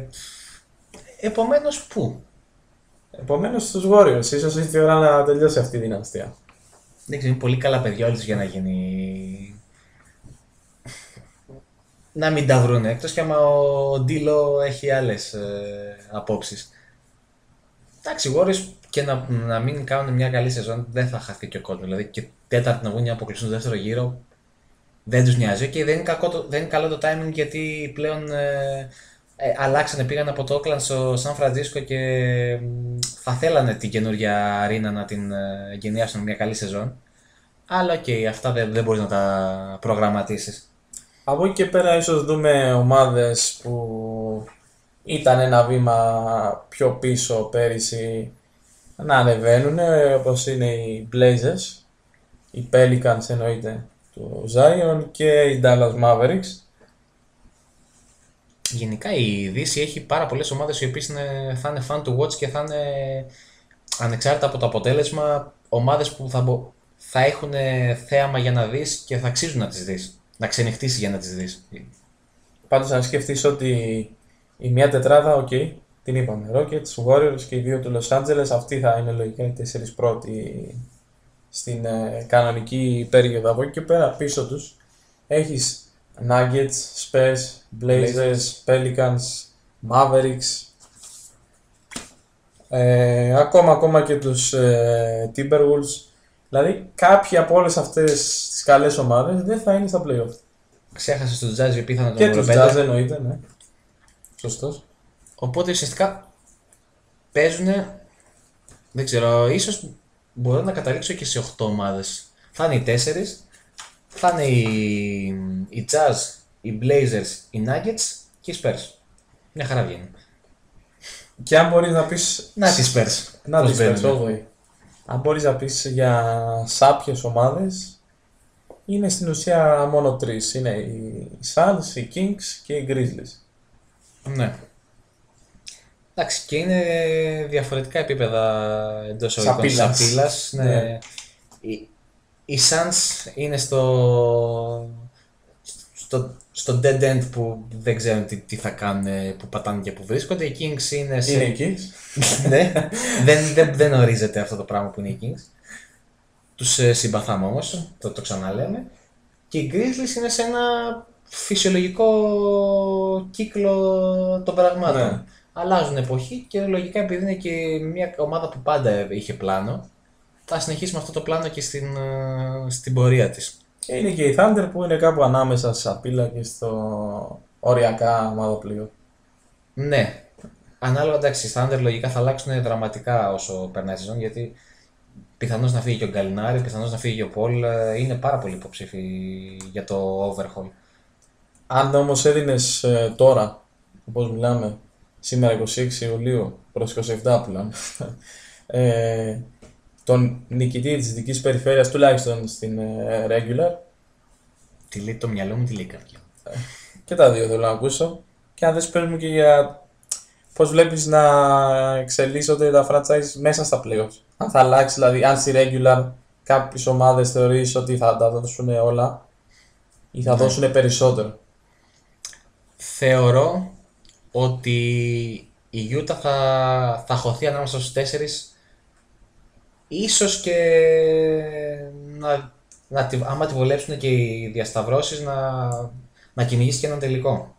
Επομένως, πού; Επομένως στους Warriors, ίσως ήρθε η ώρα να τελειώσει αυτή η δυναστεία. Δεν ξέρω, είναι πολύ καλά παιδιά όλοι τους για να γίνει. να μην τα βρούνε. Εκτός και άμα ο Ντίλο έχει άλλες ε, απόψεις. Εντάξει, οι Warriors και να, να μην κάνουν μια καλή σεζόν δεν θα χαθεί και ο κόσμος. Δηλαδή και τέταρτη να βγουν να αποκλειστούν στο δεύτερο γύρο. δεν τους νοιάζει. Και δεν είναι, κακό το, δεν είναι καλό το timing γιατί πλέον ε, ε, αλλάξανε, πήγαν από το Oakland στο Σαν Φρανσίσκο και μ, θα θέλανε την καινούργια arena να την ε, εγκαινιάσουν μια καλή σεζόν. Αλλά οκ, αυτά δεν, δεν μπορείς να τα προγραμματίσεις. Από εκεί και πέρα ίσως δούμε ομάδες που ήταν ένα βήμα πιο πίσω πέρυσι να ανεβαίνουν όπως είναι οι Blazers, οι Pelicans εννοείται του Zion και οι Dallas Mavericks. Γενικά η Δύση έχει πάρα πολλές ομάδες οι οποίες είναι, θα είναι fun to watch και θα είναι ανεξάρτητα από το αποτέλεσμα ομάδες που θα, μπο- θα έχουν θέαμα για να δεις και θα αξίζουν να τις δεις. Να ξενυχτήσεις για να τις δεις. Πάντως αν σκεφτείς ότι η μία τετράδα, οκ, την είπαμε, Rockets, Warriors και οι δύο του Los Angeles, αυτοί θα είναι λογικά οι τέσσερις πρώτοι στην ε, κανονική περίοδο. Από εκεί και πέρα πίσω τους έχεις Nuggets, Spurs, Blazers, Pelicans, Mavericks, ε, ακόμα, ακόμα και τους ε, Timberwolves. Δηλαδή κάποιοι από όλες αυτές τις καλές ομάδες δεν θα είναι στα playoff. Ξέχασες τους Jazz οι οποίοι θα είναι το Και νούμερο τους 5. Jazz εννοείται, ναι. Σωστός. Οπότε ουσιαστικά παίζουν, δεν ξέρω, ίσως μπορώ να καταλήξω και σε 8 ομάδες. Θα είναι οι 4, θα είναι οι, οι Jazz, οι Blazers, οι Nuggets και οι Spurs. Μια χαρά βγαίνει. Και αν μπορείς να πεις... Να τις Spurs. Να Πώς τις πες, μπαίνουνε. όχι. Αν μπορείς να πεις για σάπιες ομάδες, είναι στην ουσία μόνο τρεις. Είναι οι Suns, οι Kings και οι Grizzlies. Ναι. Εντάξει, και είναι διαφορετικά επίπεδα εντός εισαγωγικών της Σαπίλας. σαπίλας. Ναι. Ναι. Οι, οι Suns είναι στο, στο, στο dead end που δεν ξέρουν τι, τι θα κάνουν, που πατάνε και που βρίσκονται. Οι Kings είναι σε... Είναι οι Kings. ναι, δεν, δεν, δεν ορίζεται αυτό το πράγμα που είναι οι Kings. Τους ε, συμπαθάμε όμως, το, το ξαναλέμε. Και οι Grizzlies είναι σε ένα φυσιολογικό κύκλο των πραγμάτων. Ναι. Αλλάζουν εποχή και λογικά επειδή είναι και μια ομάδα που πάντα είχε πλάνο, θα συνεχίσει με αυτό το πλάνο και στην, ε, στην πορεία της. Και είναι και οι Thunder που είναι κάπου ανάμεσα στη σαπίλα και στο οριακά ομάδα πλοίο. Ναι. Ανάλογα εντάξει, οι Thunder λογικά θα αλλάξουν δραματικά όσο περνάει η σεζόν γιατί πιθανώς να φύγει και ο Γκαλινάρη, πιθανώς να φύγει και ο Πολ. ε, Είναι πάρα πολύ υποψήφοι για το overhaul. Αν όμως έδινες ε, τώρα, όπως μιλάμε, σήμερα 26 Ιουλίου προς 27 πλέον, ε, τον νικητή της δικής περιφέρειας, τουλάχιστον στην ε, regular, Τι λέει το μυαλό μου, τι λέει η καρδιά. και τα δύο θέλω να ακούσω, και αν δεν σου παίρνουμε και για πώς βλέπεις να εξελίσσονται τα franchise μέσα στα playoffs. Αν θα αλλάξει, δηλαδή, αν στη regular κάποιες ομάδες θεωρείς ότι θα τα δώσουν όλα ή θα Ναι. δώσουν περισσότερο. Θεωρώ ότι η Utah θα, θα χωθεί ανάμεσα στους τέσσερις ίσως και να, να τη, άμα τη βολέψουν και οι διασταυρώσεις να, να κυνηγήσει και έναν τελικό.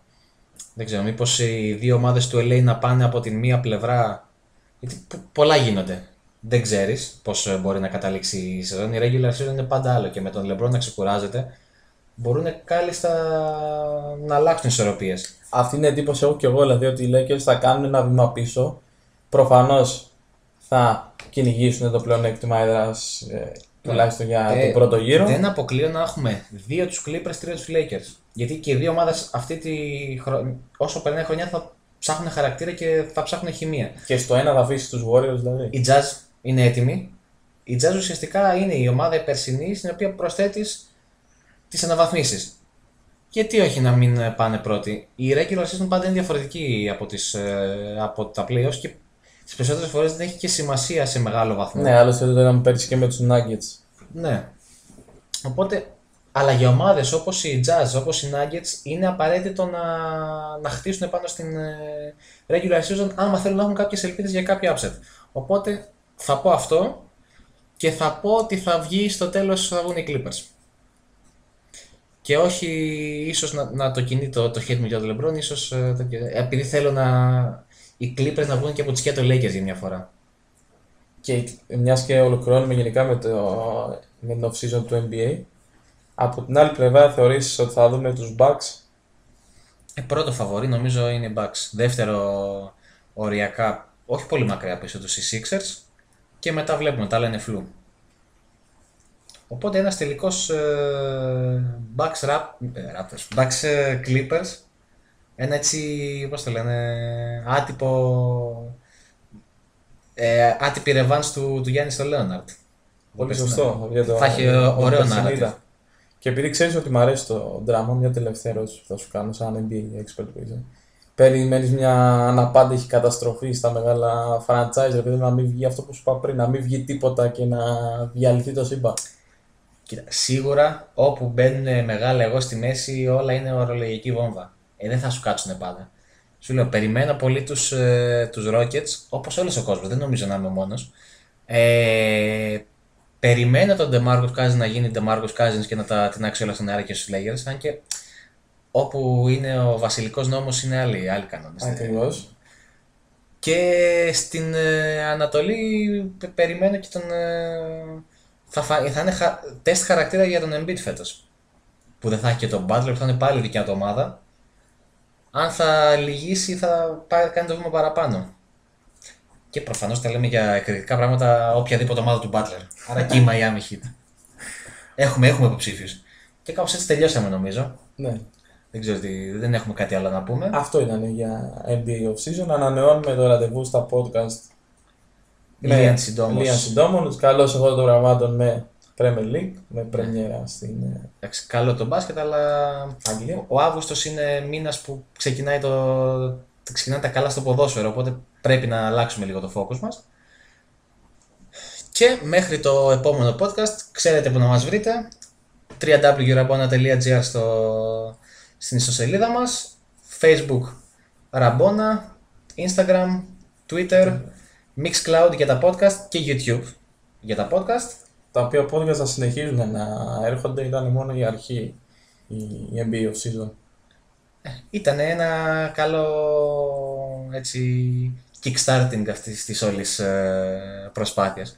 Δεν ξέρω, μήπως οι δύο ομάδες του LA να πάνε από την μία πλευρά γιατί πο- πολλά γίνονται. Δεν ξέρεις πώς ε, μπορεί να καταλήξει η σεζόν. Η regular season είναι πάντα άλλο και με τον LeBron να ξεκουράζεται μπορούν κάλλιστα να αλλάξουν ισορροπίες. Αυτή είναι η εντύπωση έχω και εγώ, δηλαδή ότι οι Lakers θα κάνουν ένα βήμα πίσω. Προφανώς θα κυνηγήσουν το πλεονέκτημα έδρα τουλάχιστον για Ε, τον πρώτο γύρο. Δεν αποκλείω να έχουμε δύο τους Clippers, τρία τους Lakers. Γιατί και οι δύο ομάδες αυτή τη χρο... όσο περνάει η χρονιά θα ψάχνουν χαρακτήρα και θα ψάχνουν χημεία. Και στο ένα θα αφήσει τους Warriors δηλαδή. Η Jazz είναι έτοιμη. Η Jazz ουσιαστικά είναι η ομάδα η περσινή στην οποία προσθέτεις τις αναβαθμίσεις. Γιατί όχι να μην ε, πάνε πρώτοι; Η regular season πάντα είναι διαφορετική από, τις, ε, από τα playoffs και τις περισσότερες φορές δεν έχει και σημασία σε μεγάλο βαθμό. Ναι, άλλωστε το είδαμε πέρυσι και με τους Nuggets. Ναι. Οπότε, αλλά για ομάδες όπως οι Jazz, όπως οι Nuggets, είναι απαραίτητο να, να χτίσουν πάνω στην ε, regular season άμα θέλουν να έχουν κάποιες ελπίδες για κάποιο upset. Οπότε θα πω αυτό και θα πω ότι θα βγει στο τέλος θα βγουν οι Clippers. Και όχι ίσως να, να το κινεί το, το hate μου για τον LeBron, ίσως ε, το- επειδή θέλω να, οι Clippers να βγουν και από τις σκέτο Lakers για μια φορά. Και μιας και ολοκληρώνουμε γενικά με, το, με την off-season του NBA, Από την άλλη πλευρά θεωρείς ότι θα δούμε τους Bucks; Ε, πρώτο φαβορή νομίζω είναι οι Bucks. Δεύτερο οριακά, όχι πολύ μακριά πίσω τους οι Sixers. Και μετά βλέπουμε, τα άλλα είναι φλού. Οπότε ένας τελικός ε, Bucks, rap, ε, Raptors, Bucks ε, Clippers. Ένα έτσι, πώς το λένε, άτυπο, ε, άτυπη ρεβάνς του, του Γιάννη στο Λέοναρτ. Πολύ σωστό. Για το, Θα έχει για την ωραίο περσινή narrative. είδα. Και επειδή ξέρεις ότι μου αρέσει το drama, μια τελευταία ερώτηση που θα σου κάνω σαν NBA expert που είσαι. Περιμένεις μια αναπάντεχη καταστροφή στα μεγάλα franchise, επειδή να μην βγει αυτό που σου είπα πριν, να μην βγει τίποτα και να διαλυθεί το σύμπαν; Κοίτα, σίγουρα όπου μπαίνουν μεγάλα εγώ στη μέση όλα είναι ορολογική βόμβα. Ε, δεν θα σου κάτσουν πάντα. Σου λέω, περιμένω πολύ τους, ε, τους Rockets, όπως όλος ο κόσμος, δεν νομίζω να είμαι ο μόνος. Ε, περιμένω τον DeMarcus Cousins να γίνει DeMarcus Cousins και να τα τεινάξει όλα στον αέρα και στους Lakers, αν και όπου είναι ο βασιλικός νόμος είναι άλλοι, άλλοι κανόνες. Ακριβώς. Και στην ε, Ανατολή πε- περιμένω και τον. ε, θα, φα- θα είναι χα, τεστ χαρακτήρα για τον Embiid φέτος. Που δεν θα έχει και τον Butler, που θα είναι πάλι δικιά του ομάδα. Αν θα λυγίσει, θα πάει, κάνει το βήμα παραπάνω. Και προφανώς τα λέμε για εκρηκτικά πράγματα οποιαδήποτε ομάδα του Butler. Άρα και η Miami Heat. Έχουμε, έχουμε υποψήφιους. Και κάπως έτσι τελειώσαμε νομίζω. Ναι. Δεν ξέρω τι, δεν έχουμε κάτι άλλο να πούμε. Αυτό ήταν για NBA Off Season. Ανανεώνουμε το ραντεβού στα podcast. Λίγαν συντόμως. Λίγαν συντόμως. Καλώς εγώ το γραμμάτων με Premier League, με πρεμιέρα στην ε, Εντάξει, καλό το μπάσκετ, αλλά Αγγλία. ο Αύγουστος είναι μήνας που ξεκινάει το... ξεκινάνε τα καλά στο ποδόσφαιρο, οπότε πρέπει να αλλάξουμε λίγο το focus μας. Και μέχρι το επόμενο podcast, ξέρετε που να μας βρείτε, www.rabona.gr στο... στην ιστοσελίδα μας, facebook Rabona, Instagram, Twitter, Mixcloud για τα podcast και YouTube για τα podcast. Τα οποία podcast θα συνεχίζουν να έρχονται, ήταν μόνο η αρχή η NBA Off Season. Ήταν ένα καλό έτσι kickstarting αυτής της όλης ε, προσπάθειας.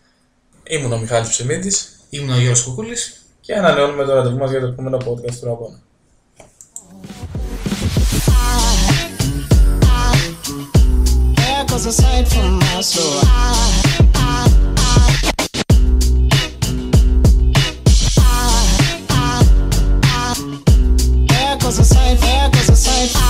Ήμουν ο Μιχάλης Ψημίτης Ήμουν ο Γιώργος Κουκούλης. και ανανεώνουμε το ραντεβού μας για το επόμενο podcast του Ραμπόνα. There goes a sight from my soul. surf